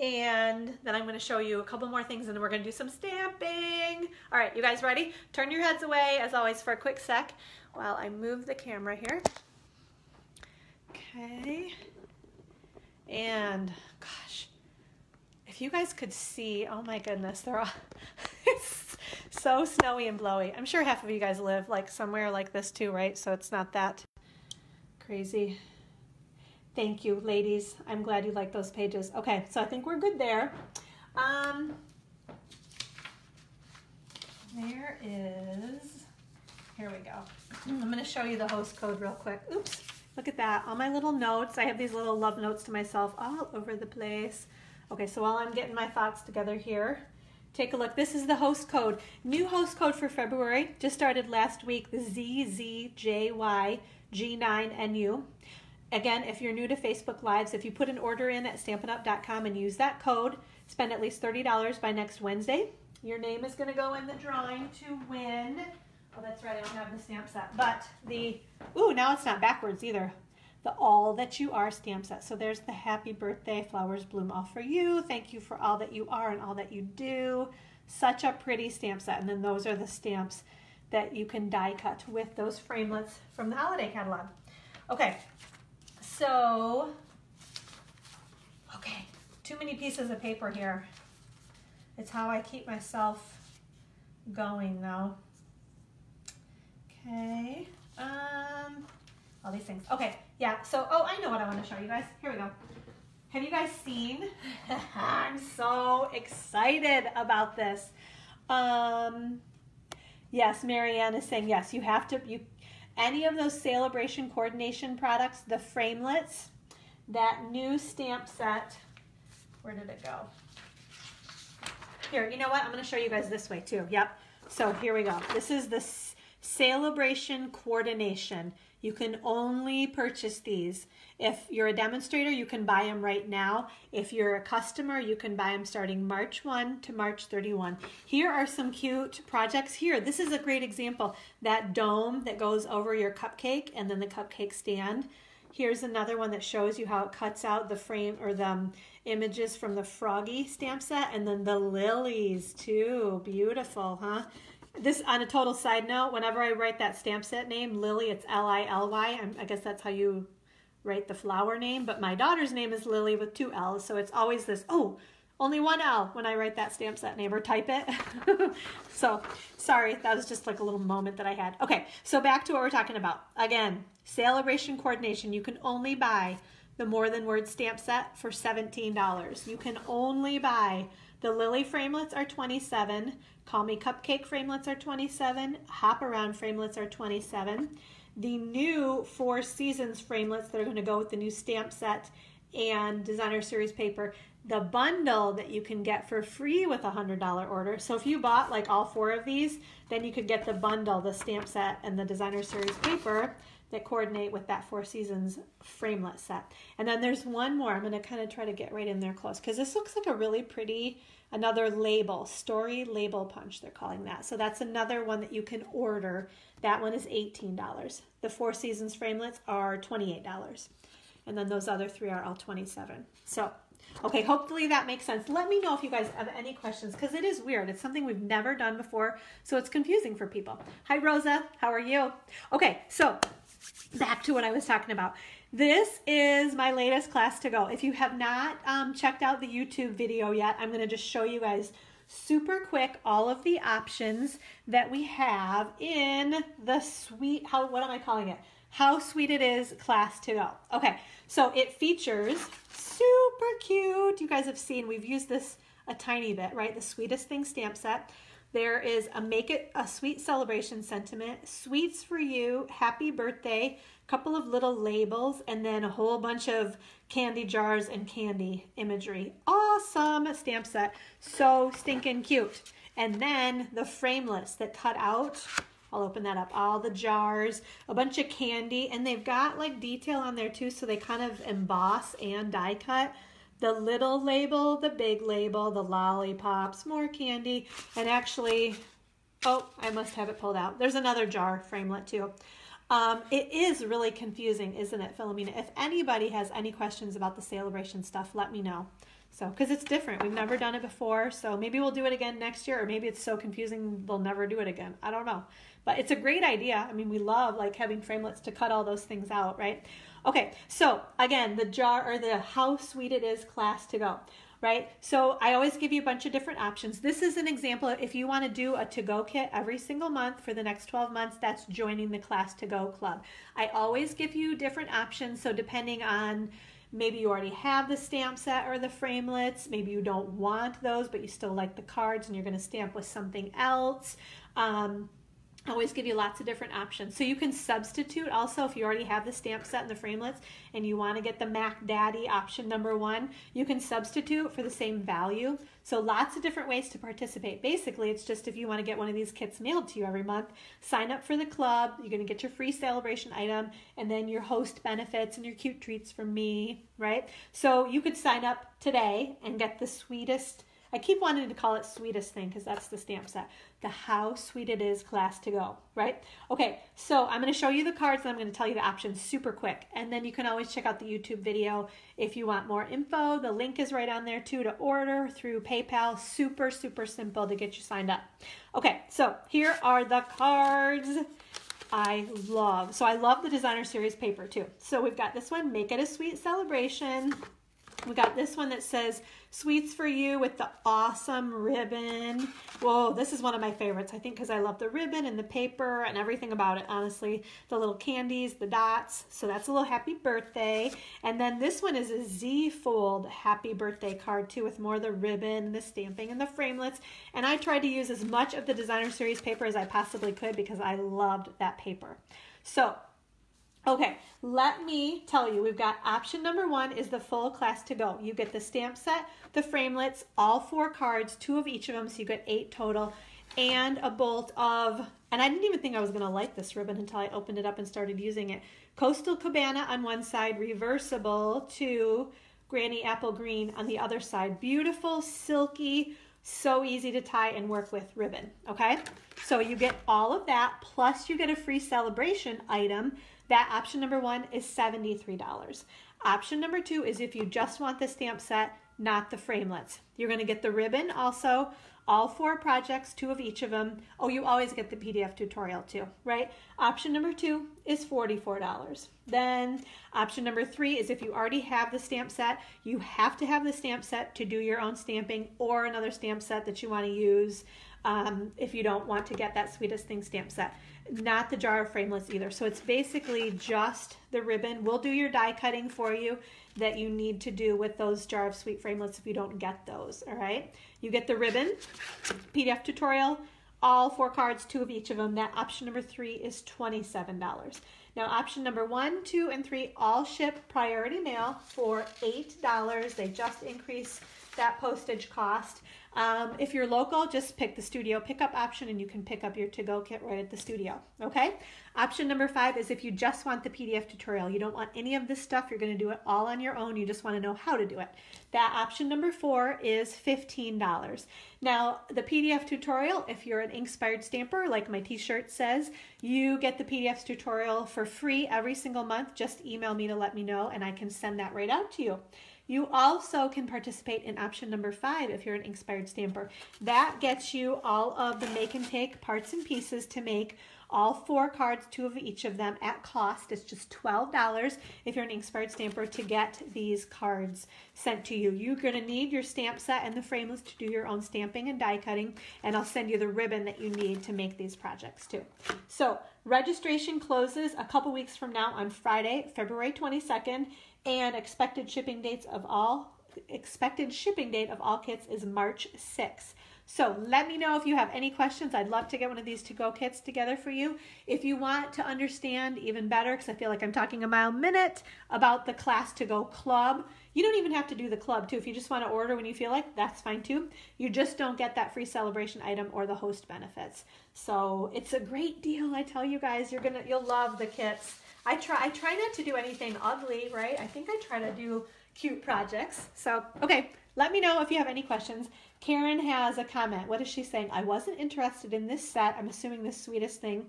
and then I'm going to show you a couple more things and then we're going to do some stamping. All right, you guys ready? Turn your heads away as always for a quick sec while I move the camera here. Okay. And gosh, if you guys could see, oh my goodness, they're all, it's so snowy and blowy. I'm sure half of you guys live like somewhere like this too, right? So it's not that crazy. Thank you, ladies. I'm glad you like those pages. Okay, so I think we're good there. Um, there is, here we go. I'm going to show you the host code real quick. Oops, look at that. All my little notes. I have these little love notes to myself all over the place. Okay, so while I'm getting my thoughts together here, take a look. This is the host code. New host code for February. Just started last week, the ZZJYF9NU. Again, if you're new to Facebook Lives, if you put an order in at stampinup.com and use that code, spend at least $30 by next Wednesday. Your name is going to go in the drawing to win. Oh, that's right, I don't have the stamp set. But the, ooh, now it's not backwards either. The All That You Are stamp set. So there's the happy birthday, flowers bloom all for you. Thank you for all that you are and all that you do. Such a pretty stamp set. And then those are the stamps that you can die cut with those framelits from the holiday catalog. Okay, so, okay, too many pieces of paper here. It's how I keep myself going though. Okay, um, all these things. Okay, yeah, so, oh, I know what I want to show you guys. Here we go. Have you guys seen? I'm so excited about this. Um, yes, Marianne is saying yes. You have to you any of those Sale-a-bration coordination products, the framelits, that new stamp set. Where did it go? Here, you know what? I'm going to show you guys this way too. Yep. So here we go. This is the Sale-a-bration coordination. You can only purchase these. If you're a demonstrator, you can buy them right now. If you're a customer, you can buy them starting March 1 to March 31. Here are some cute projects here. This is a great example. That dome that goes over your cupcake and then the cupcake stand. Here's another one that shows you how it cuts out the frame or the um, images from the Froggy stamp set and then the lilies too. Beautiful, huh? This on a total side note, whenever I write that stamp set name, Lily, it's L-I-L-Y. I guess that's how you write the flower name, but my daughter's name is Lily with two L's, so it's always this, oh, only one L when I write that stamp set name or type it. so sorry, that was just like a little moment that I had. Okay, so back to what we're talking about. Again, Sale-a-bration coordination. You can only buy the More Than Words stamp set for $17. You can only buy the Lily framelits are 27, Call Me Cupcake framelits are 27, Hop Around framelits are 27 the new Four Seasons framelits that are going to go with the new stamp set and designer series paper. The bundle that you can get for free with a hundred dollar order. So if you bought like all four of these then you could get the bundle the stamp set and the designer series paper that coordinate with that four seasons framelit set. And then there's one more. I'm going to kind of try to get right in there close because this looks like a really pretty another label story label punch they're calling that so that's another one that you can order that one is $18. The Four Seasons framelits are $28. And then those other three are all 27. So, okay, hopefully that makes sense. Let me know if you guys have any questions because it is weird. It's something we've never done before, so it's confusing for people. Hi, Rosa. How are you? Okay, so back to what I was talking about. This is my latest class to go. If you have not um, checked out the YouTube video yet, I'm going to just show you guys super quick all of the options that we have in the sweet, how, what am I calling it? How Sweet It Is class to go. Okay, so it features super cute. You guys have seen, we've used this a tiny bit, right? The Sweetest Thing stamp set. There is a Make It a Sweet Celebration sentiment, Sweets for You, Happy Birthday, couple of little labels, and then a whole bunch of candy jars and candy imagery. Awesome stamp set. So stinking cute. And then the framelits that cut out. I'll open that up. All the jars, a bunch of candy, and they've got like detail on there too, so they kind of emboss and die cut. The little label, the big label, the lollipops, more candy, and actually, oh, I must have it pulled out. There's another jar framelit too. Um, it is really confusing, isn't it, Philomena? If anybody has any questions about the Sale-a-bration stuff, let me know. So, because it's different. We've never done it before. So maybe we'll do it again next year, or maybe it's so confusing they'll never do it again. I don't know. But it's a great idea. I mean, we love like having framelits to cut all those things out, right? Okay, so again, the jar or the how sweet it is class to go right? So I always give you a bunch of different options. This is an example. If you want to do a to-go kit every single month for the next 12 months, that's joining the Class to Go Club. I always give you different options. So depending on maybe you already have the stamp set or the framelits, maybe you don't want those, but you still like the cards and you're going to stamp with something else. Um, always give you lots of different options. So you can substitute also if you already have the stamp set and the framelits and you want to get the Mac Daddy option number one, you can substitute for the same value. So lots of different ways to participate. Basically, it's just if you want to get one of these kits mailed to you every month, sign up for the club. You're going to get your free Sale-a-bration item and then your host benefits and your cute treats from me, right? So you could sign up today and get the sweetest I keep wanting to call it sweetest thing because that's the stamp set. The how sweet it is class to go, right? Okay, so I'm going to show you the cards and I'm going to tell you the options super quick. And then you can always check out the YouTube video if you want more info. The link is right on there too to order through PayPal. Super, super simple to get you signed up. Okay, so here are the cards. I love. So I love the designer series paper too. So we've got this one, Make It a Sweet Celebration. We got this one that says Sweets for You with the awesome ribbon. Whoa, this is one of my favorites, I think, because I love the ribbon and the paper and everything about it, honestly. The little candies, the dots. So that's a little happy birthday. And then this one is a Z-fold happy birthday card, too, with more of the ribbon, the stamping, and the framelits. And I tried to use as much of the designer series paper as I possibly could because I loved that paper. So Okay, let me tell you, we've got option number one is the full class to go. You get the stamp set, the framelits, all four cards, two of each of them, so you get eight total, and a bolt of, and I didn't even think I was going to like this ribbon until I opened it up and started using it. Coastal Cabana on one side, reversible to Granny Apple Green on the other side. Beautiful, silky, so easy to tie and work with ribbon, okay? So you get all of that, plus you get a free Sale-a-bration item that option number one is $73. Option number two is if you just want the stamp set, not the framelits. You're going to get the ribbon also, all four projects, two of each of them. Oh, you always get the PDF tutorial too, right? Option number two is $44. Then option number three is if you already have the stamp set, you have to have the stamp set to do your own stamping or another stamp set that you want to use um, if you don't want to get that Sweetest Thing stamp set not the jar of framelits either. So it's basically just the ribbon. We'll do your die cutting for you that you need to do with those jar of sweet framelits if you don't get those, all right? You get the ribbon, PDF tutorial, all four cards, two of each of them. That option number three is $27. Now option number one, two, and three all ship priority mail for $8. They just increase that postage cost. Um, if you're local, just pick the studio pickup option and you can pick up your to-go kit right at the studio, okay? Option number five is if you just want the PDF tutorial. You don't want any of this stuff. You're going to do it all on your own. You just want to know how to do it. That option number four is $15. Now, the PDF tutorial, if you're an Inkspired stamper, like my t-shirt says, you get the PDF tutorial for free every single month. Just email me to let me know and I can send that right out to you. You also can participate in option number five if you're an Inkspired stamper. That gets you all of the make and take parts and pieces to make all four cards, two of each of them at cost. It's just $12 if you're an Inkspired stamper to get these cards sent to you. You're going to need your stamp set and the framelits to do your own stamping and die cutting, and I'll send you the ribbon that you need to make these projects too. So registration closes a couple weeks from now on Friday, February 22nd and expected shipping dates of all expected shipping date of all kits is March 6th. So let me know if you have any questions. I'd love to get one of these to-go kits together for you. If you want to understand even better, because I feel like I'm talking a mile minute about the Class to Go Club, you don't even have to do the club too. If you just want to order when you feel like, that's fine too. You just don't get that free Sale-a-bration item or the host benefits. So it's a great deal. I tell you guys, you're gonna you'll love the kits. I try I try not to do anything ugly, right? I think I try to do cute projects. So, okay, let me know if you have any questions. Karen has a comment. What is she saying? I wasn't interested in this set. I'm assuming the sweetest thing,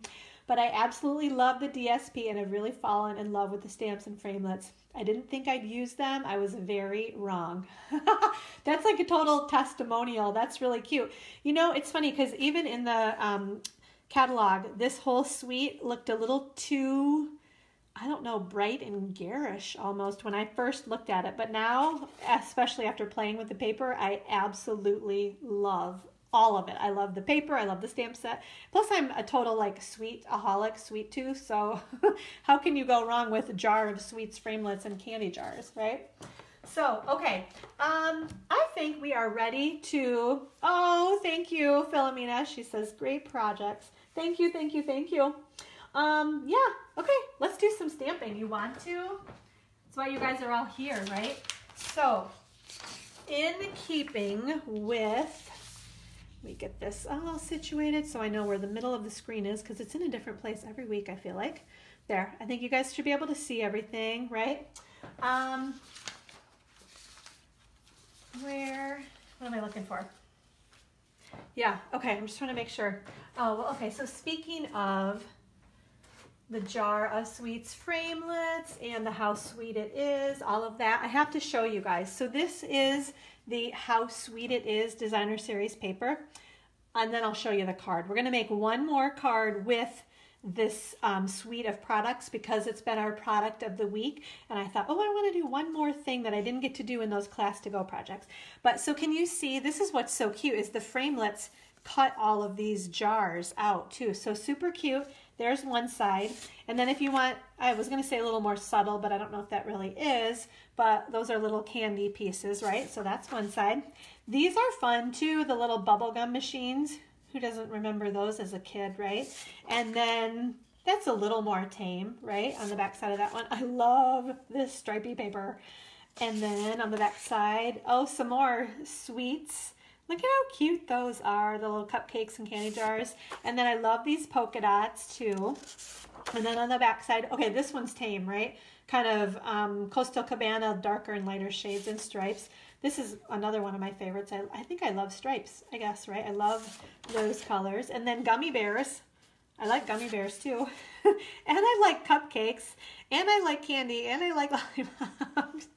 but I absolutely love the DSP and have really fallen in love with the stamps and framelits. I didn't think I'd use them. I was very wrong. That's like a total testimonial. That's really cute. You know, it's funny because even in the um, catalog, this whole suite looked a little too I don't know, bright and garish almost when I first looked at it. But now, especially after playing with the paper, I absolutely love all of it. I love the paper, I love the stamp set. Plus, I'm a total like sweet aholic, sweet tooth. So, how can you go wrong with a jar of sweets, framelits, and candy jars, right? So, okay, um, I think we are ready to, oh, thank you, Philomena. She says, great projects. Thank you, thank you, thank you. Um, yeah, okay, let's do some stamping. You want to? That's why you guys are all here, right? So, in keeping with, me get this all situated so I know where the middle of the screen is because it's in a different place every week, I feel like. There, I think you guys should be able to see everything, right? Um, where, what am I looking for? Yeah, okay, I'm just trying to make sure. Oh, well, okay, so speaking of the jar of sweets framelits and the how sweet it is, all of that, I have to show you guys. So this is the how sweet it is designer series paper, and then I'll show you the card. We're gonna make one more card with this um, suite of products because it's been our product of the week. And I thought, oh, I want to do one more thing that I didn't get to do in those class to go projects. But so can you see, this is what's so cute is the framelits cut all of these jars out too. So super cute. There's one side. And then if you want, I was going to say a little more subtle, but I don't know if that really is, but those are little candy pieces, right? So that's one side. These are fun too, the little bubblegum machines. Who doesn't remember those as a kid, right? And then that's a little more tame, right? On the back side of that one. I love this stripy paper. And then on the back side, oh, some more sweets. Look at how cute those are, the little cupcakes and candy jars. And then I love these polka dots too. And then on the back side, okay, this one's tame, right? Kind of um, Coastal Cabana, darker and lighter shades and stripes. This is another one of my favorites. I, I think I love stripes, I guess, right? I love those colors. And then gummy bears. I like gummy bears too. and I like cupcakes. And I like candy. And I like lollipops.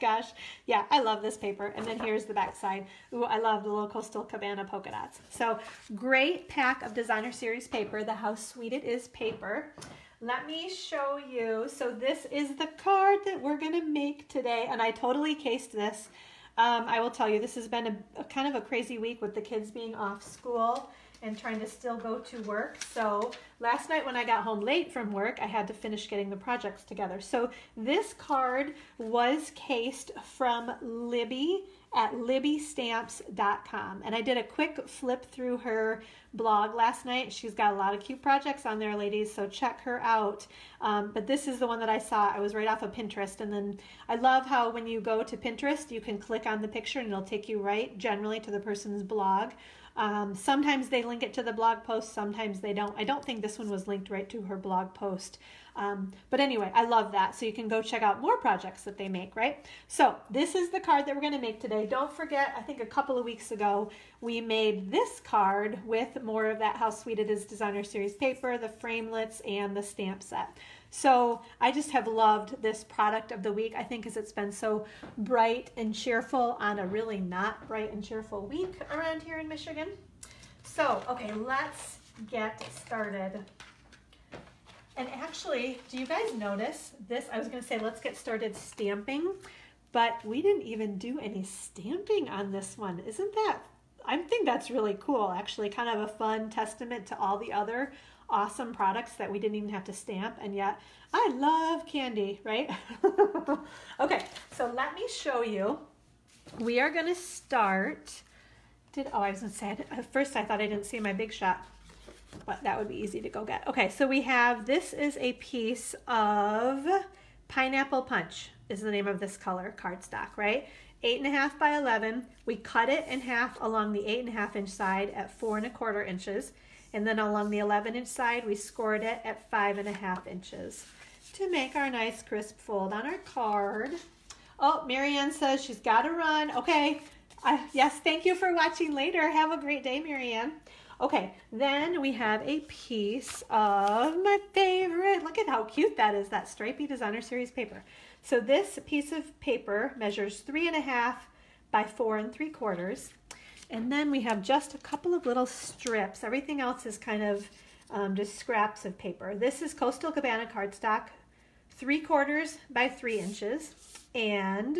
Gosh. Yeah, I love this paper. And then here's the back side. Ooh, I love the little Coastal Cabana polka dots. So great pack of designer series paper. The How Sweet It Is paper. Let me show you. So this is the card that we're to make today. And I totally cased this. Um, I will tell you, this has been a, a, kind of a crazy week with the kids being off school and trying to still go to work. So last night when I got home late from work, I had to finish getting the projects together. So this card was cased from Libby at libbystamps.com. And I did a quick flip through her blog last night. She's got a lot of cute projects on there, ladies, so check her out. Um, but this is the one that I saw. I was right off of Pinterest. And then I love how when you go to Pinterest, you can click on the picture and it'll take you right generally to the person's blog. Um, sometimes they link it to the blog post, sometimes they don't. I don't think this one was linked right to her blog post. Um, but anyway, I love that. So you can go check out more projects that they make, right? So this is the card that we're going to make today. Don't forget, I think a couple of weeks ago, we made this card with more of that How Sweet It Is Designer Series paper, the framelits, and the stamp set. So I just have loved this product of the week. I think because it's been so bright and cheerful on a really not bright and cheerful week around here in Michigan. So, okay, let's get started. And actually, do you guys notice this? I was to say, let's get started stamping, but we didn't even do any stamping on this one. Isn't that, I think that's really cool, actually, kind of a fun testament to all the other awesome products that we didn't even have to stamp. And yet, I love candy, right? okay, so let me show you. We are to start. Did, oh, I was to say, at first I thought I didn't see my big shot but that would be easy to go get. Okay, so we have, this is a piece of Pineapple Punch is the name of this color cardstock, right? Eight and a half by 11. We cut it in half along the eight and a half inch side at four and a quarter inches. And then along the 11 inch side, we scored it at five and a half inches to make our nice crisp fold on our card. Oh, Marianne says she's got to run. Okay. Uh, yes, thank you for watching later. Have a great day, Marianne. Okay, then we have a piece of my favorite. Look at how cute that is, that stripy designer series paper. So this piece of paper measures three and a half by four and three quarters. And then we have just a couple of little strips. Everything else is kind of um, just scraps of paper. This is Coastal Cabana cardstock, three quarters by three inches, and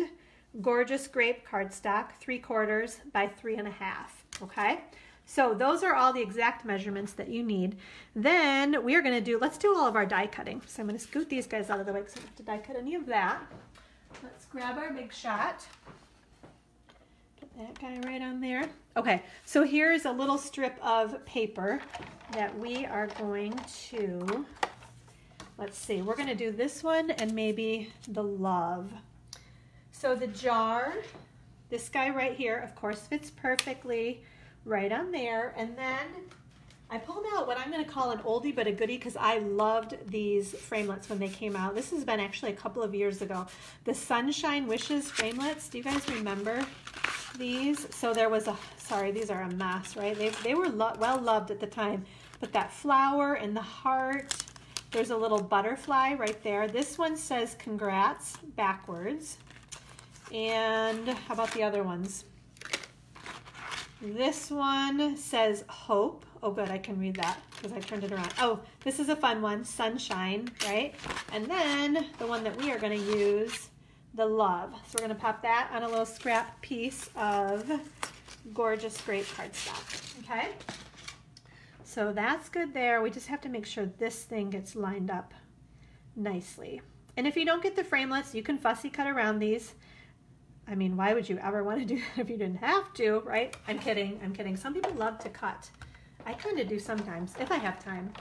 Gorgeous Grape cardstock, three quarters by three and a half, okay? So those are all the exact measurements that you need. Then we are gonna do, let's do all of our die cutting. So I'm gonna scoot these guys out of the way because I don't have to die cut any of that. let's grab our big shot. That guy right on there. Okay, so here's a little strip of paper that we are going to, let's see, we're gonna do this one and maybe the love. So the jar, this guy right here, of course, fits perfectly right on there. And then I pulled out what I'm going to call an oldie but a goodie because I loved these framelits when they came out. This has been actually a couple of years ago. The Sunshine Wishes framelits. Do you guys remember these? So there was a, sorry, these are a mess, right? They, they were lo well loved at the time. But that flower and the heart, there's a little butterfly right there. This one says congrats backwards. And how about the other ones? This one says hope. Oh good, I can read that because I turned it around. Oh, this is a fun one, sunshine, right? And then the one that we are gonna use, the love. So we're gonna pop that on a little scrap piece of gorgeous grape cardstock, okay? So that's good there. We just have to make sure this thing gets lined up nicely. And if you don't get the framelits, you can fussy cut around these. I mean, why would you ever want to do that if you didn't have to, right? I'm kidding, I'm kidding. Some people love to cut. I kind of do sometimes, if I have time,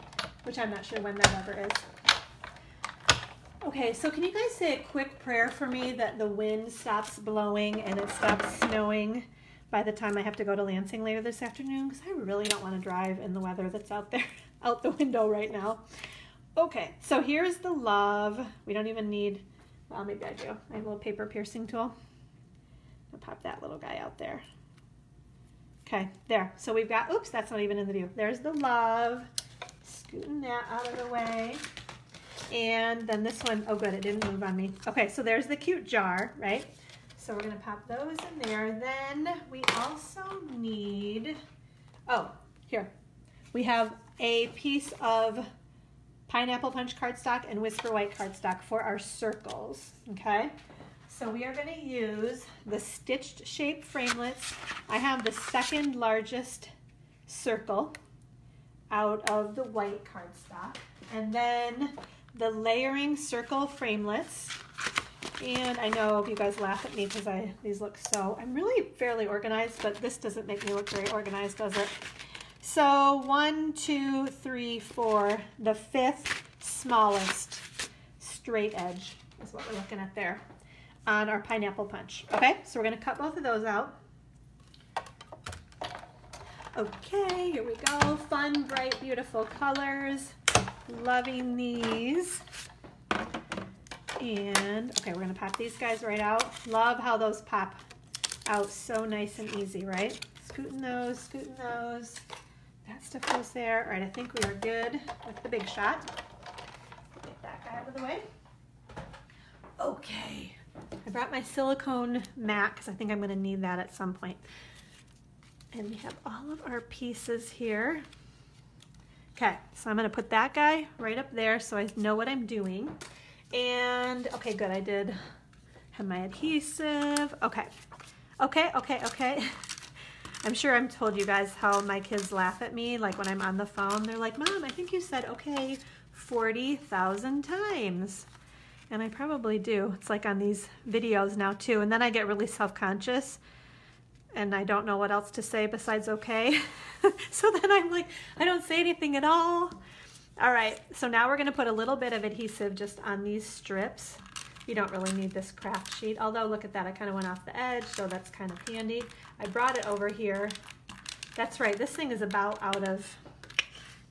which I'm not sure when that ever is. Okay, so can you guys say a quick prayer for me that the wind stops blowing and it stops snowing by the time I have to go to Lansing later this afternoon? Because I really don't want to drive in the weather that's out there, out the window right now. Okay, so here's the love. We don't even need, well, maybe I do. I have a little paper piercing tool. I'll pop that little guy out there. Okay, there. So we've got, oops, that's not even in the view. There's the love. Scooting that out of the way. And then this one, oh good, it didn't move on me. Okay, so there's the cute jar, right? So we're gonna pop those in there. Then we also need, oh, here. We have a piece of pineapple punch cardstock and whisper white cardstock for our circles, okay? So we are going to use the stitched shape framelits. I have the second largest circle out of the white cardstock. And then the layering circle framelits. And I know you guys laugh at me because I these look so, I'm really fairly organized, but this doesn't make me look very organized, does it? So one, two, three, four, the fifth smallest straight edge is what we're looking at there on our pineapple punch. Okay, so we're gonna cut both of those out. Okay, here we go. Fun, bright, beautiful colors. Loving these. And, okay, we're gonna pop these guys right out. Love how those pop out so nice and easy, right? Scooting those, scooting those. That stuff goes there. All right, I think we are good with the big shot. Get that guy out of the way. Okay. I brought my silicone mat because I think I'm going to need that at some point. And we have all of our pieces here. Okay, so I'm going to put that guy right up there so I know what I'm doing. And, okay, good, I did have my adhesive. Okay, okay, okay, okay. I'm sure I've told you guys how my kids laugh at me, like when I'm on the phone, they're like, Mom, I think you said okay 40,000 times. And I probably do. It's like on these videos now too. And then I get really self-conscious and I don't know what else to say besides okay. so then I'm like, I don't say anything at all. All right, so now we're gonna put a little bit of adhesive just on these strips. You don't really need this craft sheet, although look at that, I kind of went off the edge, so that's kind of handy. I brought it over here. That's right, this thing is about out of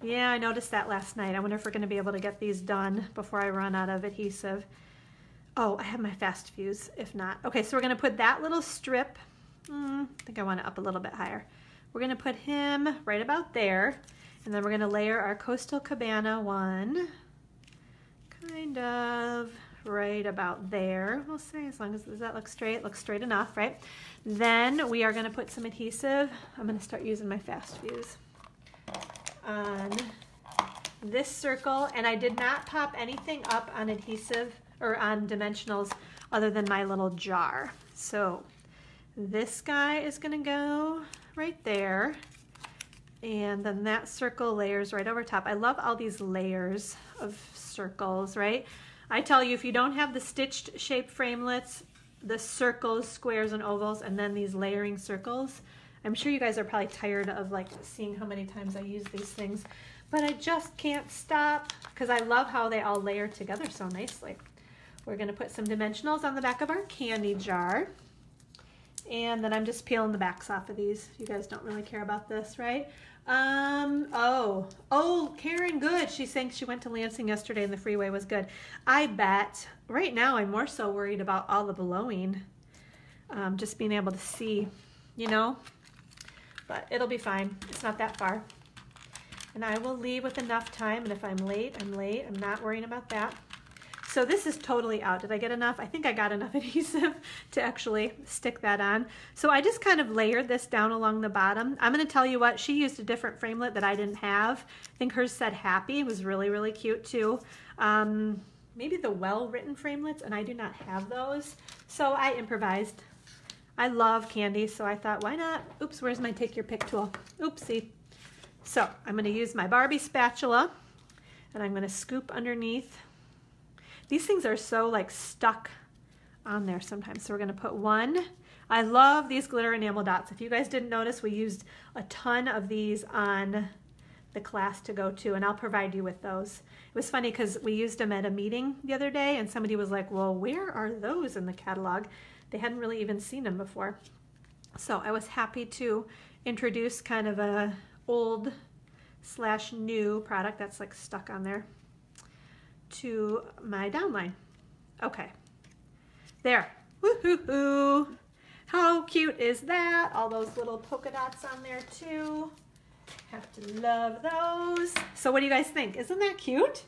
yeah, I noticed that last night. I wonder if we're going to be able to get these done before I run out of adhesive. Oh, I have my fast fuse, if not. Okay, so we're going to put that little strip, mm, I think I want it up a little bit higher. We're going to put him right about there, and then we're going to layer our Coastal Cabana one, kind of right about there. We'll say as long as does that look straight, looks straight enough, right? Then we are going to put some adhesive. I'm going to start using my fast fuse on this circle and I did not pop anything up on adhesive or on dimensionals other than my little jar. So this guy is gonna go right there and then that circle layers right over top. I love all these layers of circles, right? I tell you, if you don't have the stitched shape framelits, the circles, squares, and ovals, and then these layering circles, I'm sure you guys are probably tired of like seeing how many times I use these things, but I just can't stop because I love how they all layer together so nicely. We're gonna put some dimensionals on the back of our candy jar. And then I'm just peeling the backs off of these. You guys don't really care about this, right? Um, oh, oh, Karen, good. She's saying she went to Lansing yesterday and the freeway was good. I bet. Right now, I'm more so worried about all the blowing. Um, just being able to see, you know? But it'll be fine. It's not that far. And I will leave with enough time. And if I'm late, I'm late. I'm not worrying about that. So this is totally out. Did I get enough? I think I got enough adhesive to actually stick that on. So I just kind of layered this down along the bottom. I'm gonna tell you what, she used a different framelit that I didn't have. I think hers said happy, it was really, really cute too. Um, maybe the well-written framelits, and I do not have those. So I improvised. I love candy, so I thought, why not? Oops, where's my take your pick tool? Oopsie. So I'm gonna use my Barbie spatula, and I'm gonna scoop underneath these things are so like stuck on there sometimes. So we're gonna put one. I love these glitter enamel dots. If you guys didn't notice, we used a ton of these on the class to go to, and I'll provide you with those. It was funny because we used them at a meeting the other day, and somebody was like, well, where are those in the catalog? They hadn't really even seen them before. So I was happy to introduce kind of a old slash new product that's like stuck on there to my downline. Okay, there. Woohoo! How cute is that? All those little polka dots on there too. Have to love those. So what do you guys think? Isn't that cute?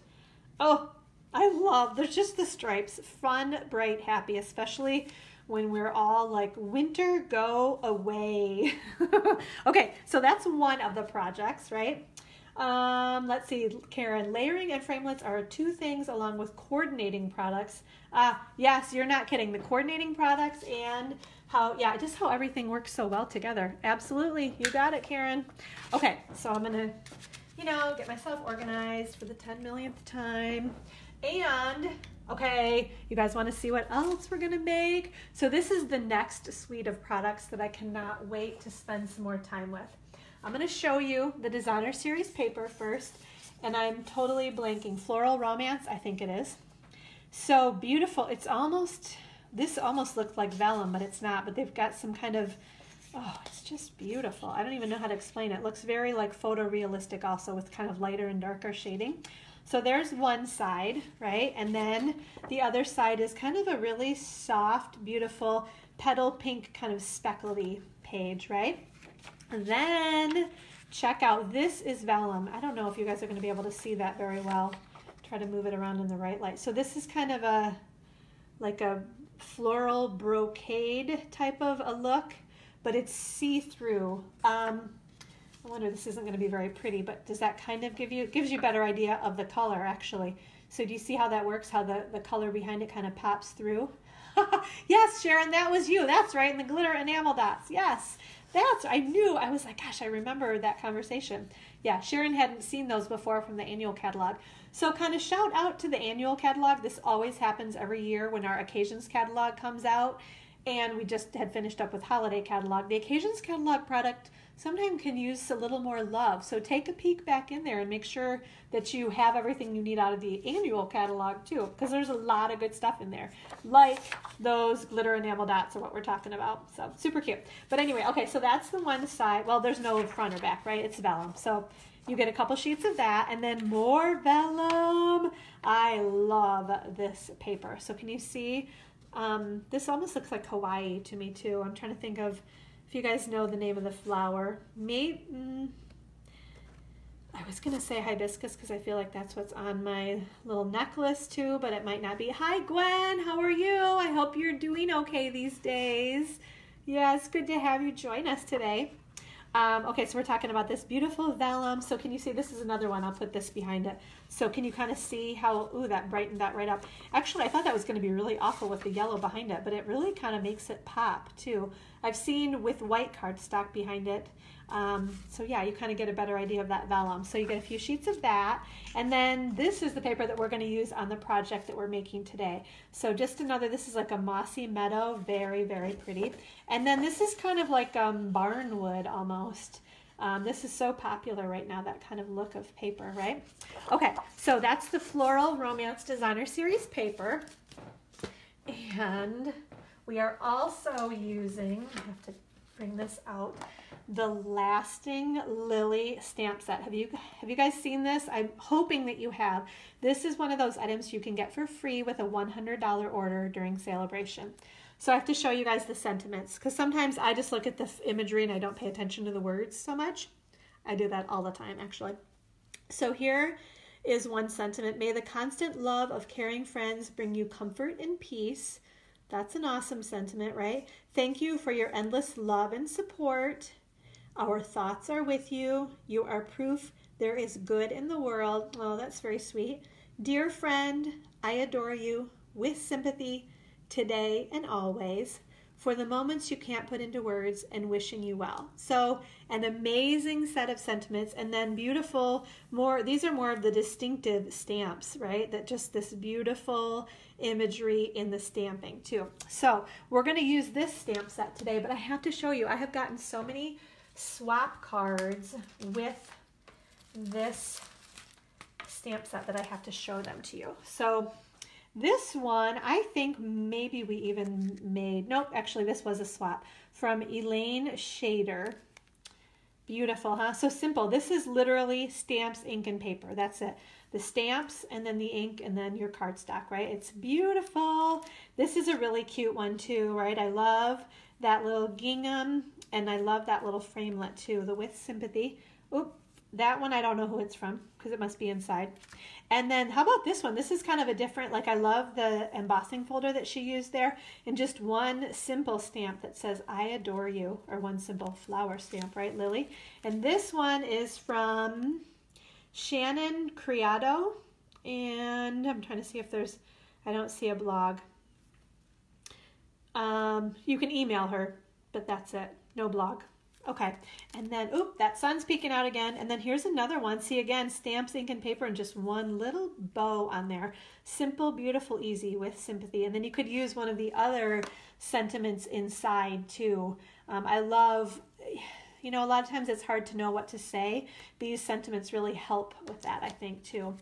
Oh, I love, there's just the stripes. Fun, bright, happy, especially when we're all like, winter, go away. okay, so that's one of the projects, right? Um, let's see, Karen. Layering and framelits are two things along with coordinating products. Uh, yes, you're not kidding. The coordinating products and how, yeah, just how everything works so well together. Absolutely. You got it, Karen. Okay, so I'm going to, you know, get myself organized for the 10 millionth time. And, okay, you guys want to see what else we're going to make? So this is the next suite of products that I cannot wait to spend some more time with. I'm going to show you the designer series paper first, and I'm totally blanking. Floral Romance, I think it is. So beautiful. It's almost, this almost looked like vellum, but it's not. But they've got some kind of, oh, it's just beautiful. I don't even know how to explain it. It looks very like photorealistic also with kind of lighter and darker shading. So there's one side, right? And then the other side is kind of a really soft, beautiful petal pink kind of speckly page, right? then check out, this is vellum. I don't know if you guys are gonna be able to see that very well. Try to move it around in the right light. So this is kind of a, like a floral brocade type of a look, but it's see-through. Um, I wonder, this isn't gonna be very pretty, but does that kind of give you, gives you a better idea of the color actually. So do you see how that works, how the, the color behind it kind of pops through? yes, Sharon, that was you. That's right, and the glitter enamel dots. Yes. That's, I knew, I was like, gosh, I remember that conversation. Yeah, Sharon hadn't seen those before from the annual catalog. So, kind of shout out to the annual catalog. This always happens every year when our occasions catalog comes out. And we just had finished up with holiday catalog. The occasions catalog product sometimes can use a little more love. So take a peek back in there and make sure that you have everything you need out of the annual catalog too, because there's a lot of good stuff in there, like those glitter enamel dots are what we're talking about. So super cute. But anyway, okay, so that's the one side. Well, there's no front or back, right? It's vellum. So you get a couple sheets of that and then more vellum. I love this paper. So can you see? Um, this almost looks like Hawaii to me too. I'm trying to think of if you guys know the name of the flower. Maybe, mm, I was to say hibiscus because I feel like that's what's on my little necklace too, but it might not be. Hi, Gwen. How are you? I hope you're doing okay these days. Yeah, it's good to have you join us today. Um, okay, so we're talking about this beautiful vellum. So can you see, this is another one, I'll put this behind it. So can you kind of see how, ooh, that brightened that right up. Actually, I thought that was gonna be really awful with the yellow behind it, but it really kind of makes it pop too. I've seen with white cardstock behind it. Um, so yeah, you kind of get a better idea of that vellum. So you get a few sheets of that. And then this is the paper that we're going to use on the project that we're making today. So just another, this is like a mossy meadow, very, very pretty. And then this is kind of like um, barnwood almost. Um, this is so popular right now, that kind of look of paper, right? Okay, so that's the Floral Romance Designer Series paper. And we are also using, I have to bring this out, the Lasting Lily stamp set. Have you have you guys seen this? I'm hoping that you have. This is one of those items you can get for free with a $100 order during Sale-a-bration. So I have to show you guys the sentiments because sometimes I just look at the imagery and I don't pay attention to the words so much. I do that all the time actually. So here is one sentiment. May the constant love of caring friends bring you comfort and peace. That's an awesome sentiment, right? Thank you for your endless love and support. Our thoughts are with you. You are proof there is good in the world. Oh, that's very sweet. Dear friend, I adore you with sympathy today and always for the moments you can't put into words and wishing you well. So, an amazing set of sentiments and then beautiful more these are more of the distinctive stamps, right? That just this beautiful imagery in the stamping too. So, we're going to use this stamp set today, but I have to show you I have gotten so many swap cards with this stamp set that I have to show them to you. So this one, I think maybe we even made, nope, actually this was a swap from Elaine Shader. Beautiful, huh? So simple. This is literally stamps, ink, and paper. That's it. The stamps and then the ink and then your cardstock, right? It's beautiful. This is a really cute one too, right? I love that little gingham and I love that little framelit too, the With Sympathy. Oop, that one I don't know who it's from because it must be inside. And then how about this one? This is kind of a different, like I love the embossing folder that she used there and just one simple stamp that says, I adore you, or one simple flower stamp, right, Lily? And this one is from Shannon Criado. And I'm trying to see if there's, I don't see a blog. Um, you can email her, but that's it. No blog. Okay, and then, oop, that sun's peeking out again. And then here's another one. See again, stamps, ink, and paper, and just one little bow on there. Simple, beautiful, easy with sympathy. And then you could use one of the other sentiments inside too. Um, I love, you know, a lot of times it's hard to know what to say. These sentiments really help with that, I think, too.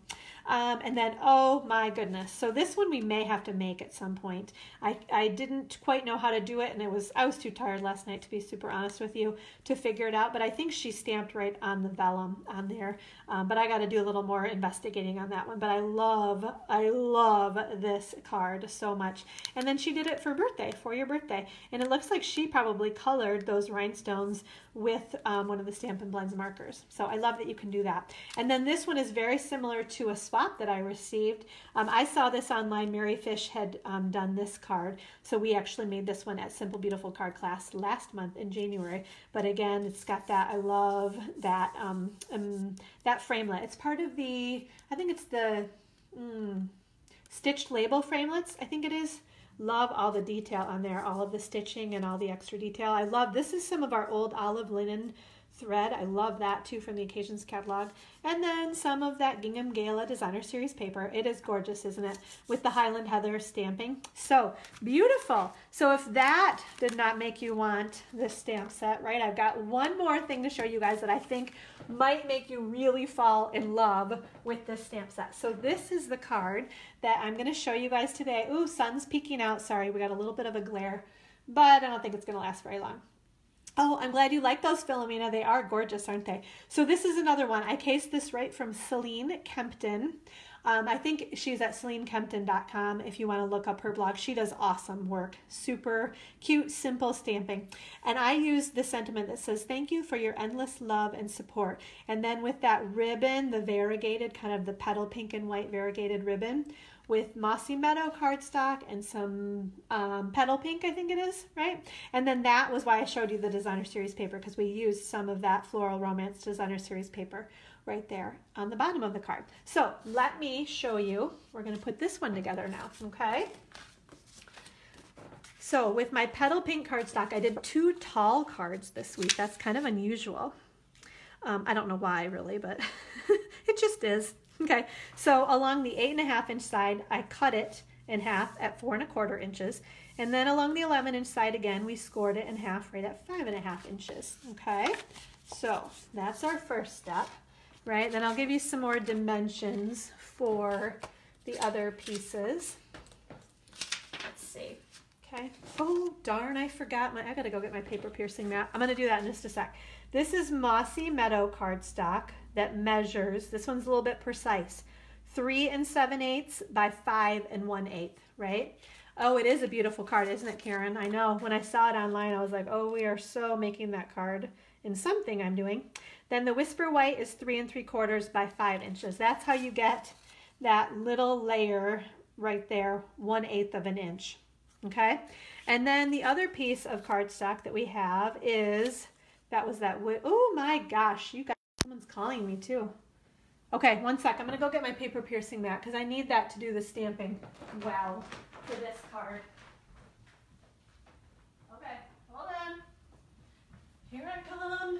Um, and then, oh my goodness. So this one we may have to make at some point. I, I didn't quite know how to do it, and it was I was too tired last night, to be super honest with you, to figure it out. But I think she stamped right on the vellum on there. Um, but I got to do a little more investigating on that one. But I love, I love this card so much. And then she did it for birthday, for your birthday. And it looks like she probably colored those rhinestones with um, one of the Stampin' Blends markers. So I love that you can do that. And then this one is very similar to a swap that I received. Um, I saw this online. Mary Fish had um, done this card. So we actually made this one at Simple Beautiful Card class last month in January. But again, it's got that, I love that, um, um, that framelit. It's part of the, I think it's the mm, stitched label framelits, I think it is. Love all the detail on there, all of the stitching and all the extra detail. I love, this is some of our old olive linen thread. I love that too from the Occasions catalog. And then some of that Gingham Gala Designer Series paper. It is gorgeous, isn't it? With the Highland Heather stamping. So beautiful. So if that did not make you want this stamp set, right? I've got one more thing to show you guys that I think might make you really fall in love with this stamp set. So this is the card that I'm going to show you guys today. Ooh, sun's peeking out. Sorry, we got a little bit of a glare, but I don't think it's going to last very long. Oh, I'm glad you like those, Philomena. They are gorgeous, aren't they? So this is another one. I cased this right from Celine Kempton. Um, I think she's at CelineKempton.com if you want to look up her blog. She does awesome work. Super cute, simple stamping. And I use the sentiment that says, Thank you for your endless love and support. And then with that ribbon, the variegated, kind of the petal pink and white variegated ribbon, with Mossy Meadow cardstock and some um, Petal Pink, I think it is, right? And then that was why I showed you the Designer Series paper because we used some of that Floral Romance Designer Series paper right there on the bottom of the card. So let me show you. We're going to put this one together now, okay? So with my Petal Pink cardstock, I did two tall cards this week. That's kind of unusual. Um, I don't know why really, but it just is. Okay, so along the eight and a half inch side, I cut it in half at four and a quarter inches. And then along the 11 inch side again, we scored it in half right at five and a half inches. Okay, so that's our first step, right? Then I'll give you some more dimensions for the other pieces. Let's see. Okay. Oh, darn, I forgot my, I gotta go get my paper piercing mat. I'm gonna do that in just a sec. This is Mossy Meadow cardstock that measures, this one's a little bit precise, three and seven eighths by five and one eighth, right? Oh, it is a beautiful card, isn't it, Karen? I know. When I saw it online, I was like, oh, we are so making that card in something I'm doing. Then the Whisper White is three and three quarters by five inches. That's how you get that little layer right there, one eighth of an inch. Okay. And then the other piece of cardstock that we have is, that was that, oh my gosh, you guys, someone's calling me too. Okay, one sec. I'm going to go get my paper piercing mat because I need that to do the stamping well for this card. Okay, hold on. Here I come.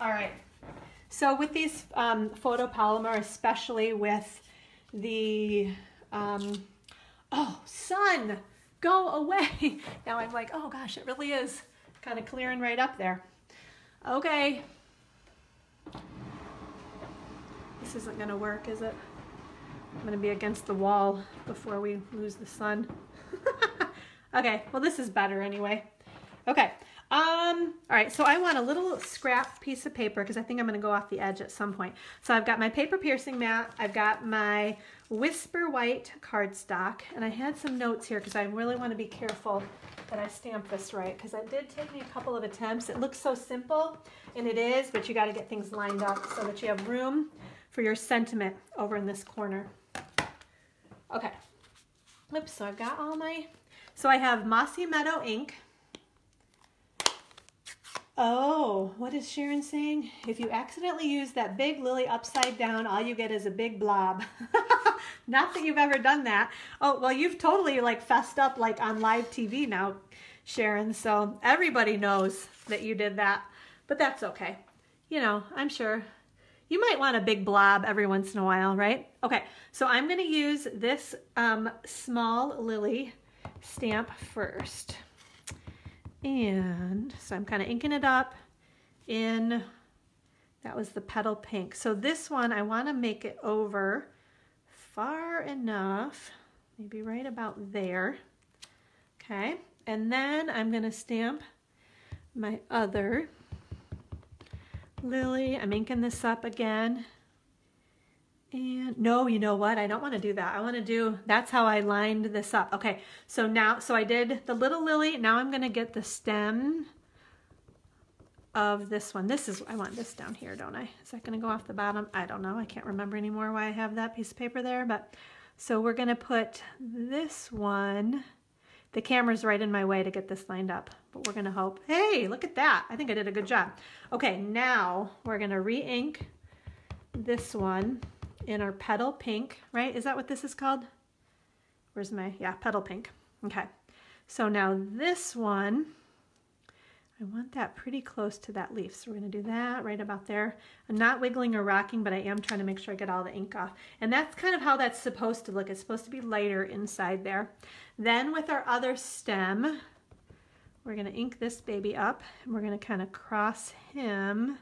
All right. So with these um, photopolymer, especially with the, um, oh, sun, go away. now I'm like, oh gosh, it really is kind of clearing right up there. Okay. This isn't gonna work, is it? I'm gonna be against the wall before we lose the sun. okay, well this is better anyway. Okay, um, all right, so I want a little scrap piece of paper because I think I'm to go off the edge at some point. So I've got my paper piercing mat, I've got my Whisper White cardstock, and I had some notes here because I really want to be careful that I stamp this right because it did take me a couple of attempts. It looks so simple, and it is, but you got to get things lined up so that you have room for your sentiment over in this corner. Okay, oops, so I've got all my, so I have Mossy Meadow ink, Oh, what is Sharon saying? If you accidentally use that big lily upside down, all you get is a big blob. Not that you've ever done that. Oh, well, you've totally like fessed up like on live TV now, Sharon. So everybody knows that you did that, but that's okay. You know, I'm sure you might want a big blob every once in a while, right? Okay, so I'm gonna use this um, small lily stamp first. And so I'm kind of inking it up in, that was the petal pink. So this one, I want to make it over far enough, maybe right about there. Okay, and then I'm going to stamp my other lily. I'm inking this up again. And no, you know what? I don't want to do that. I want to do, that's how I lined this up. Okay, so now, so I did the little lily. Now I'm going to get the stem of this one. This is, I want this down here, don't I? Is that going to go off the bottom? I don't know. I can't remember anymore why I have that piece of paper there, but so we're going to put this one, the camera's right in my way to get this lined up, but we're going to hope, hey, look at that. I think I did a good job. Okay, now we're going to re-ink this one in our petal pink, right? Is that what this is called? Where's my, yeah, petal pink. Okay. So now this one, I want that pretty close to that leaf. So we're gonna do that right about there. I'm not wiggling or rocking, but I am trying to make sure I get all the ink off. And that's kind of how that's supposed to look. It's supposed to be lighter inside there. Then with our other stem, we're gonna ink this baby up and we're gonna kind of cross him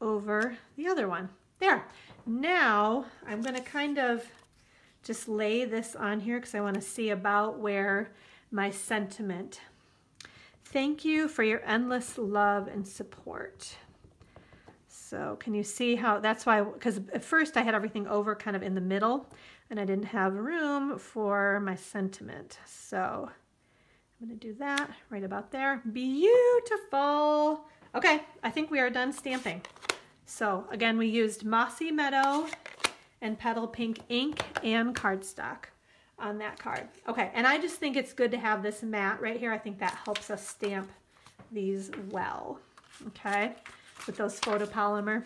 over the other one. There. Now I'm going to kind of just lay this on here because I want to see about where my sentiment. Thank you for your endless love and support. So can you see how, that's why, because at first I had everything over kind of in the middle and I didn't have room for my sentiment. So I'm going to do that right about there. Beautiful. Okay, I think we are done stamping. So again, we used Mossy Meadow and Petal Pink ink and cardstock on that card. Okay, and I just think it's good to have this mat right here. I think that helps us stamp these well, okay, with those photopolymer.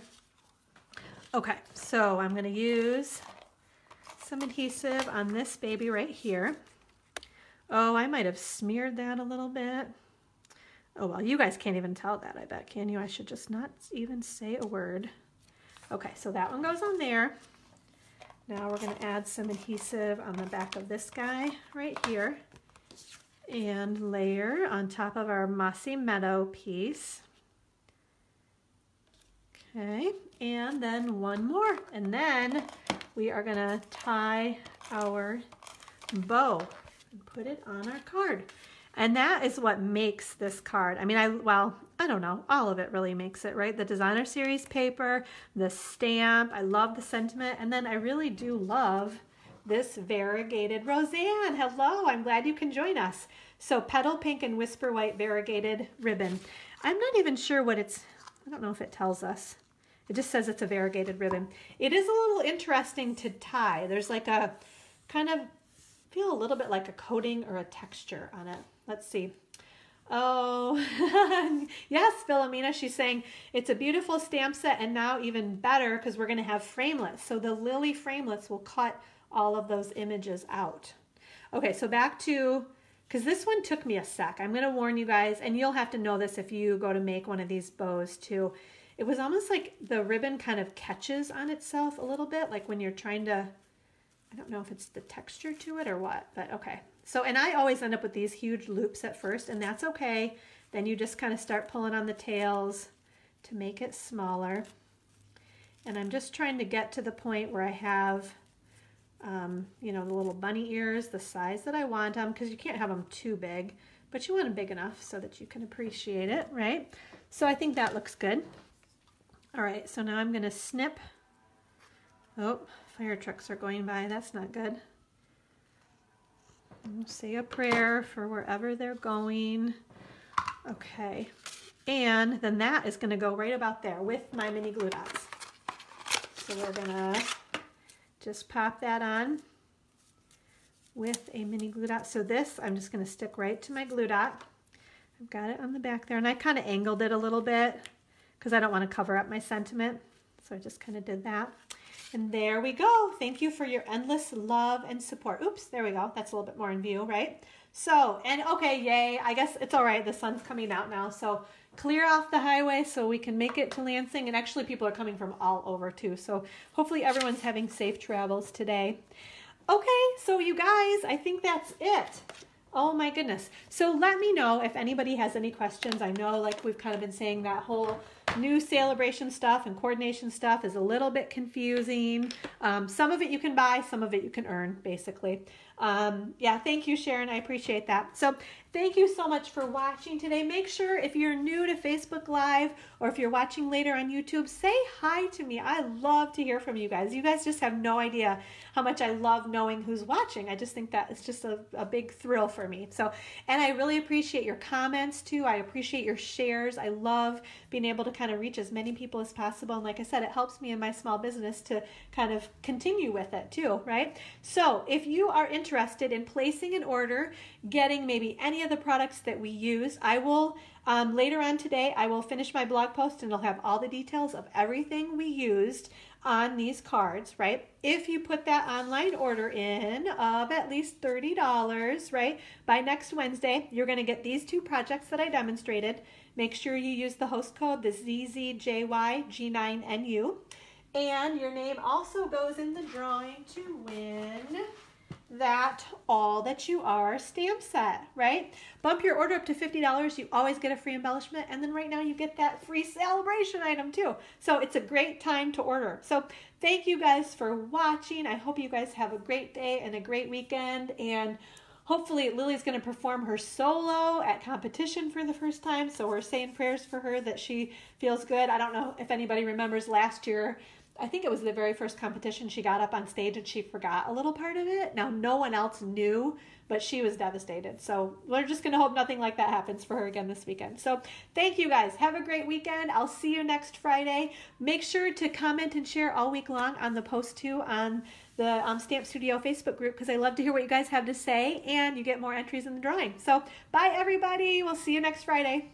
Okay, so I'm gonna use some adhesive on this baby right here. Oh, I might have smeared that a little bit. Oh, well, you guys can't even tell that, I bet, can you? I should just not even say a word. Okay, so that one goes on there. Now we're going to add some adhesive on the back of this guy right here and layer on top of our mossy meadow piece. Okay, and then one more. And then we are going to tie our bow and put it on our card. And that is what makes this card. I mean, I, well, I don't know, all of it really makes it, right? The designer series paper, the stamp, I love the sentiment, and then I really do love this variegated Roseanne. Hello, I'm glad you can join us. So petal pink and whisper white variegated ribbon. I'm not even sure what it's, I don't know if it tells us. It just says it's a variegated ribbon. It is a little interesting to tie. There's like a kind of, feel a little bit like a coating or a texture on it. Let's see. Oh, yes, Philomena. She's saying it's a beautiful stamp set and now even better because we're going to have framelits. So the Lily framelits will cut all of those images out. Okay, so back to, because this one took me a sec. I'm going to warn you guys, and you'll have to know this if you go to make one of these bows too. It was almost like the ribbon kind of catches on itself a little bit, like when you're trying to, I don't know if it's the texture to it or what, but okay. So, and I always end up with these huge loops at first, and that's okay. Then you just kind of start pulling on the tails to make it smaller. And I'm just trying to get to the point where I have, um, you know, the little bunny ears, the size that I want them, because you can't have them too big, but you want them big enough so that you can appreciate it, right? So I think that looks good. All right, so now I'm gonna snip. Oh, fire trucks are going by, that's not good. Say a prayer for wherever they're going. Okay. And then that is going to go right about there with my mini glue dots. So we're going to just pop that on with a mini glue dot. So this, I'm just going to stick right to my glue dot. I've got it on the back there. And I kind of angled it a little bit because I don't want to cover up my sentiment. So I just kind of did that. And there we go. Thank you for your endless love and support. Oops, there we go. That's a little bit more in view, right? So, and okay, yay. I guess it's all right. The sun's coming out now. So clear off the highway so we can make it to Lansing. And actually people are coming from all over too. So hopefully everyone's having safe travels today. Okay, so you guys, I think that's it. Oh my goodness. So let me know if anybody has any questions. I know like we've kind of been saying that whole new Sale-a-bration stuff and coordination stuff is a little bit confusing. Um, some of it you can buy, some of it you can earn, basically. Um, yeah, thank you, Sharon. I appreciate that. So thank you so much for watching today. Make sure if you're new to Facebook Live or if you're watching later on YouTube, say hi to me. I love to hear from you guys. You guys just have no idea how much I love knowing who's watching. I just think that it's just a, a big thrill for me. So, and I really appreciate your comments too. I appreciate your shares. I love being able to kind of reach as many people as possible. And like I said, it helps me in my small business to kind of continue with it too, right? So if you are interested in placing an order, getting maybe any of the products that we use, I will um, later on today, I will finish my blog post and it'll have all the details of everything we used on these cards, right? If you put that online order in of at least $30, right, by next Wednesday, you're going to get these two projects that I demonstrated. Make sure you use the host code, the ZZJYF9NU. And your name also goes in the drawing to win that all that you are stamp set, right? Bump your order up to $50, you always get a free embellishment, and then right now you get that free Sale-a-bration item too. So it's a great time to order. So thank you guys for watching. I hope you guys have a great day and a great weekend, and hopefully Lily's going to perform her solo at competition for the first time, so we're saying prayers for her that she feels good. I don't know if anybody remembers last year I think it was the very first competition she got up on stage and she forgot a little part of it. Now, no one else knew, but she was devastated. So, we're just going to hope nothing like that happens for her again this weekend. So, thank you guys. Have a great weekend. I'll see you next Friday. Make sure to comment and share all week long on the post too on the um, Stamp Studio Facebook group because I love to hear what you guys have to say and you get more entries in the drawing. So, bye everybody. We'll see you next Friday.